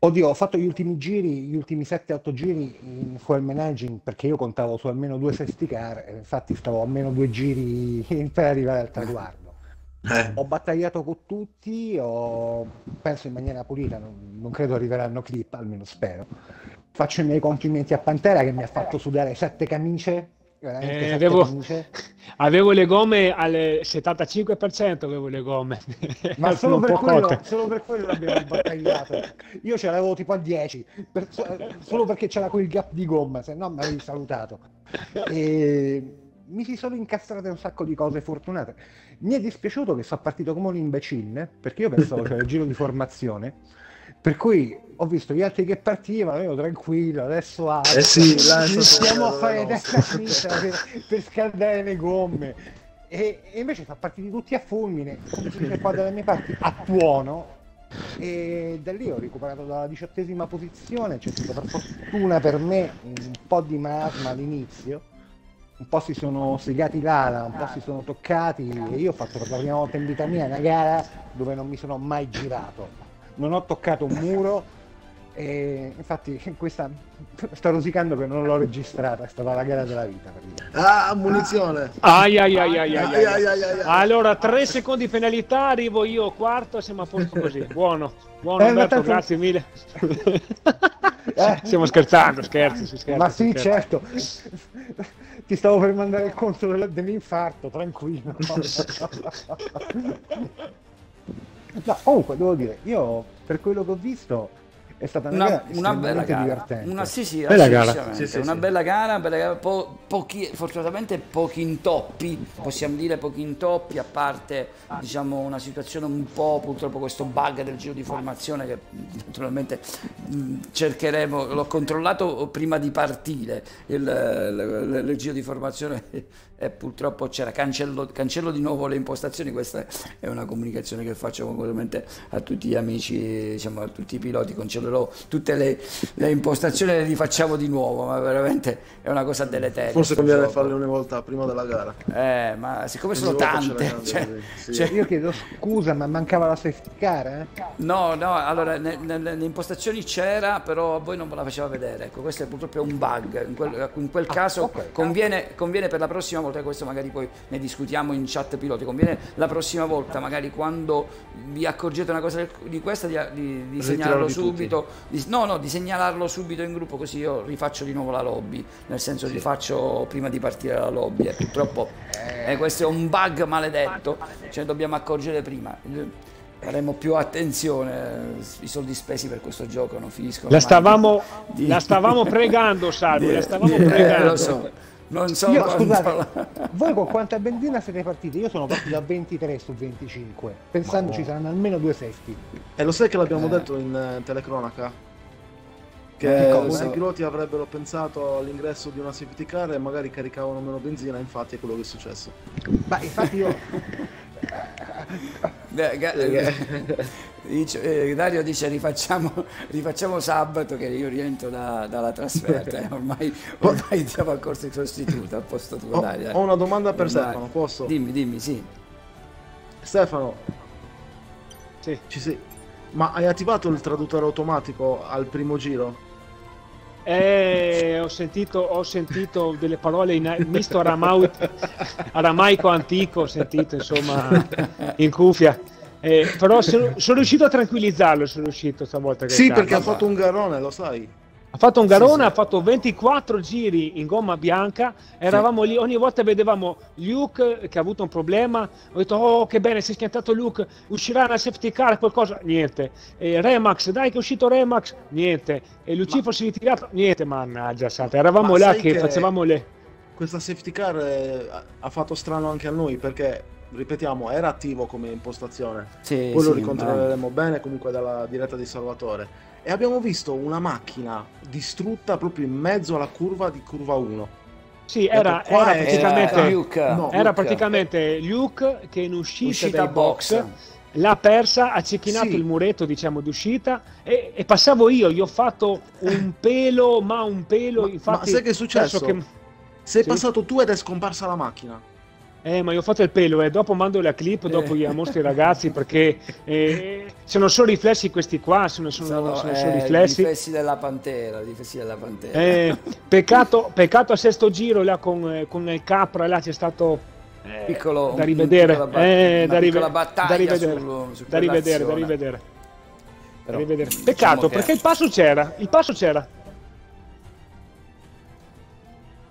Speaker 5: Oddio, ho fatto gli ultimi giri, gli ultimi 7-8 giri in fuel managing perché io contavo su almeno due safety car, infatti stavo almeno due giri per arrivare al traguardo.
Speaker 2: Eh,
Speaker 5: Ho battagliato con tutti, ho- penso in maniera pulita, non, non credo arriveranno clip, almeno spero. Faccio i miei complimenti a Pantera che mi ha fatto sudare sette camicie,
Speaker 4: Eh,
Speaker 5: sette
Speaker 4: avevo, avevo le gomme al 75%, avevo le gomme.
Speaker 5: Ma solo per, quello, solo per quello abbiamo battagliato. Io ce l'avevo tipo a 10, per- solo perché c'era quel gap di gomma, se no mi avevi salutato. E mi si sono incastrate un sacco di cose fortunate. Mi è dispiaciuto che sono partito come un imbecille, perché io pensavo c'era il giro di formazione, per cui ho visto gli altri che partivano, io tranquillo, adesso ah,
Speaker 2: Eh sì,
Speaker 5: iniziamo a fare e sinistra per, per scaldare le gomme. E, e invece sono partiti tutti a fulmine, come si dice qua dalle mie parti, a tuono. E da lì ho recuperato dalla diciottesima posizione, c'è stata per fortuna per me un po' di marasma all'inizio, un po' si sono segati l'ala, un po' si sono toccati e io ho fatto per la prima volta in vita mia una gara dove non mi sono mai girato, non ho toccato un muro e infatti questa sto rosicando che non l'ho registrata, è stata la gara della vita.
Speaker 2: Ah, munizione!
Speaker 4: Ai, ai, ai, ai, ai,
Speaker 2: Ai,
Speaker 4: ai.
Speaker 2: ai, ai, ai, ai.
Speaker 4: Allora, tre secondi di penalità, arrivo io quarto, siamo a posto così. Buono, buono
Speaker 5: Eh,
Speaker 4: Umberto,
Speaker 5: tanto-
Speaker 4: grazie mille.
Speaker 5: Eh.
Speaker 4: Stiamo scherzando, scherzi, si scherza.
Speaker 5: Ma sì,
Speaker 4: scherza.
Speaker 5: certo. Ti stavo per mandare il conto del- dell'infarto, tranquillo. No, comunque devo dire, io per quello che ho visto è stata una, gara
Speaker 1: una bella gara.
Speaker 5: divertente.
Speaker 1: Una, sì, sì,
Speaker 4: bella gara.
Speaker 1: Sì, sì, una sì. bella gara, bella gara po- pochi, fortunatamente pochi intoppi, possiamo dire pochi intoppi, a parte diciamo, una situazione un po' purtroppo questo bug del giro di formazione che naturalmente cercheremo, l'ho controllato prima di partire il, il, il, il giro di formazione e purtroppo c'era cancello, cancello, di nuovo le impostazioni questa è una comunicazione che faccio ovviamente a tutti gli amici diciamo a tutti i piloti cancellerò tutte le, le impostazioni le rifacciamo di nuovo ma veramente è una cosa deleteria
Speaker 2: forse conviene farle una volta prima della gara
Speaker 1: eh ma siccome sono tante cioè,
Speaker 5: sì. cioè... io chiedo scusa ma mancava la safety car eh?
Speaker 1: no no allora ne, ne, nelle impostazioni c'era però a voi non ve la faceva vedere ecco questo è purtroppo un bug in quel, in quel ah, caso okay. conviene, conviene per la prossima volta volta, questo magari poi ne discutiamo in chat piloti, conviene la prossima volta, magari quando vi accorgete una cosa di questa, di, di, di segnalarlo subito, di, no, no, di segnalarlo subito in gruppo così io rifaccio di nuovo la lobby, nel senso sì. rifaccio prima di partire la lobby e purtroppo eh, questo è un bug maledetto, ce ne dobbiamo accorgere prima. Faremo più attenzione i soldi spesi per questo gioco non finiscono
Speaker 4: la stavamo, di... la stavamo pregando Salvo la stavamo pregando
Speaker 1: eh, lo so non so
Speaker 5: io, scusate, voi con quanta benzina siete partiti? Io sono partito a 23 su 25, pensando ci saranno almeno due sesti.
Speaker 2: E lo sai che l'abbiamo eh. detto in uh, telecronaca? Che cosa? i piloti avrebbero pensato all'ingresso di una safety car e magari caricavano meno benzina, infatti è quello che è successo.
Speaker 5: Ma infatti io
Speaker 1: eh, Dario dice rifacciamo, rifacciamo, sabato che io rientro da, dalla trasferta, eh, ormai, ormai siamo al corso di sostituto, a posto tuo
Speaker 2: ho,
Speaker 1: Dario.
Speaker 2: Ho una domanda per ormai. Stefano, posso?
Speaker 1: Dimmi, dimmi, sì.
Speaker 2: Stefano,
Speaker 4: sì.
Speaker 2: Ci sei? ma hai attivato il traduttore automatico al primo giro?
Speaker 4: Eh, ho, sentito, ho sentito delle parole in misto aramaico, aramaico antico, ho sentito insomma in cuffia. Eh, però sono, sono, riuscito a tranquillizzarlo, sono riuscito stavolta.
Speaker 2: Sì, perché ha fatto un garone, lo sai.
Speaker 4: Ha fatto un garone, sì, sì. ha fatto 24 giri in gomma bianca, eravamo sì. lì, ogni volta vedevamo Luke che ha avuto un problema, ho detto oh che bene, si è schiantato Luke, uscirà una safety car, qualcosa, niente. E Remax, dai che è uscito Remax, niente. E Lucifo ma... si è ritirato, niente, mannaggia santa, eravamo là che, che, facevamo le...
Speaker 2: Questa safety car eh, ha fatto strano anche a noi perché ripetiamo, era attivo come impostazione. Sì, Poi lo ricontrolleremo bene comunque dalla diretta di Salvatore e abbiamo visto una macchina distrutta proprio in mezzo alla curva di curva 1.
Speaker 4: Sì, era, era, praticamente, Luke. No, era Luke. praticamente Luke che in uscita, uscita box, box l'ha persa, ha cecchinato sì. il muretto diciamo d'uscita e, e, passavo io, gli ho fatto un pelo, ma un pelo.
Speaker 2: Ma,
Speaker 4: infatti,
Speaker 2: ma sai che è successo? Che... Sei sì. passato tu ed è scomparsa la macchina.
Speaker 4: Eh, ma io ho fatto il pelo e eh. dopo mando la clip, dopo gli mostro ai ragazzi perché eh, sono solo riflessi questi qua, sono, sono, sono, sono solo eh, riflessi.
Speaker 1: riflessi della Pantera, riflessi della Pantera.
Speaker 4: Eh, peccato, peccato a sesto giro là con, con il Capra, là c'è stato
Speaker 1: eh, piccolo,
Speaker 4: da rivedere,
Speaker 1: un, eh, da, rive- da rivedere,
Speaker 4: sul, su da rivedere, da rivedere. Però, da rivedere. Peccato diciamo perché il passo c'era, il passo c'era.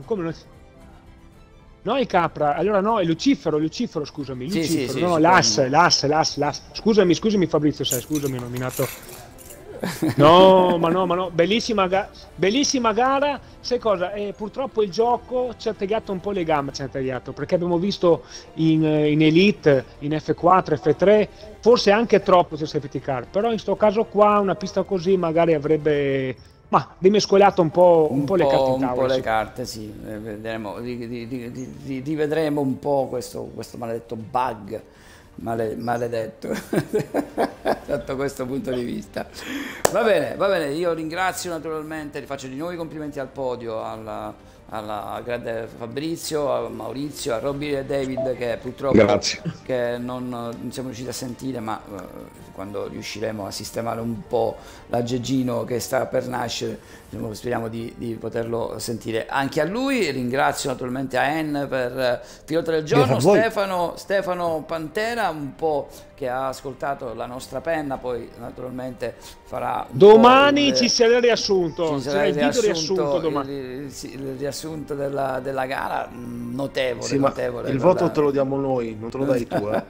Speaker 4: Come non No, è Capra, allora no, è Lucifero, Lucifero, scusami, Lucifero, sì, sì, sì, no, l'As, l'As, l'As, l'As. Scusami, scusami Fabrizio, sai, scusami, ho nominato... No, ma no, ma no, bellissima, ga- bellissima gara, sai cosa, eh, purtroppo il gioco ci ha tagliato un po' le gambe, ci ha tagliato, perché abbiamo visto in, in Elite, in F4, F3, forse anche troppo se safety car, però in questo caso qua una pista così magari avrebbe ma rimescolato un po', un, un po', le carte.
Speaker 1: Un po' le carte, sì. Eh, vedremo, rivedremo un po' questo, questo maledetto bug male, maledetto sotto questo punto di vista. Va bene, va bene, io ringrazio naturalmente, faccio di nuovo i complimenti al podio, alla, alla grande Fabrizio, a Maurizio, a Robby e David che purtroppo che non, non, siamo riusciti a sentire, ma uh, quando riusciremo a sistemare un po' l'aggeggino che sta per nascere, diciamo, speriamo di, di, poterlo sentire anche a lui. Ringrazio naturalmente a En per uh, pilota del giorno, Stefano, Stefano Pantera, un po' che ha ascoltato la nostra penna, poi naturalmente farà...
Speaker 4: Domani il, ci sarà il riassunto, ci sarà il, il riassunto, riassunto domani.
Speaker 1: Il, il, il riassunto della, della gara mm, notevole,
Speaker 2: sì,
Speaker 1: notevole
Speaker 2: il voto te lo diamo noi non te lo dai tu eh.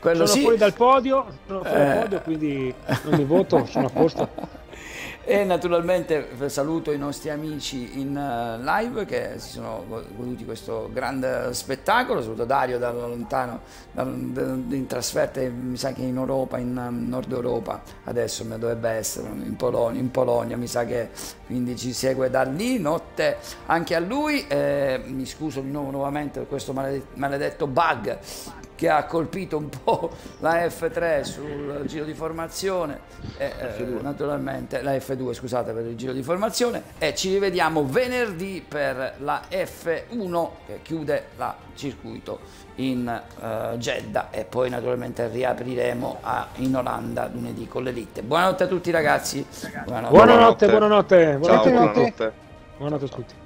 Speaker 4: sono sì. fuori dal podio sono fuori eh. dal podio quindi non mi voto sono a posto
Speaker 1: e naturalmente saluto i nostri amici in uh, live che si sono goduti questo grande spettacolo. Saluto Dario da lontano, da, in trasferta, mi sa che in Europa, in Nord Europa, adesso dovrebbe essere in Polonia, in Polonia, mi sa che quindi ci segue da lì. Notte anche a lui. Eh, mi scuso di nuovo nuovamente per questo maledetto bug che ha colpito un po' la F3 sul giro di formazione, e, eh, naturalmente la F2 scusate per il giro di formazione e ci rivediamo venerdì per la F1 che chiude il circuito in uh, Jeddah e poi naturalmente riapriremo a, in Olanda lunedì con l'Elite. Buonanotte a tutti ragazzi.
Speaker 4: Buonanotte, buonanotte, buonanotte, buonanotte.
Speaker 3: Ciao, buonanotte.
Speaker 4: buonanotte a tutti.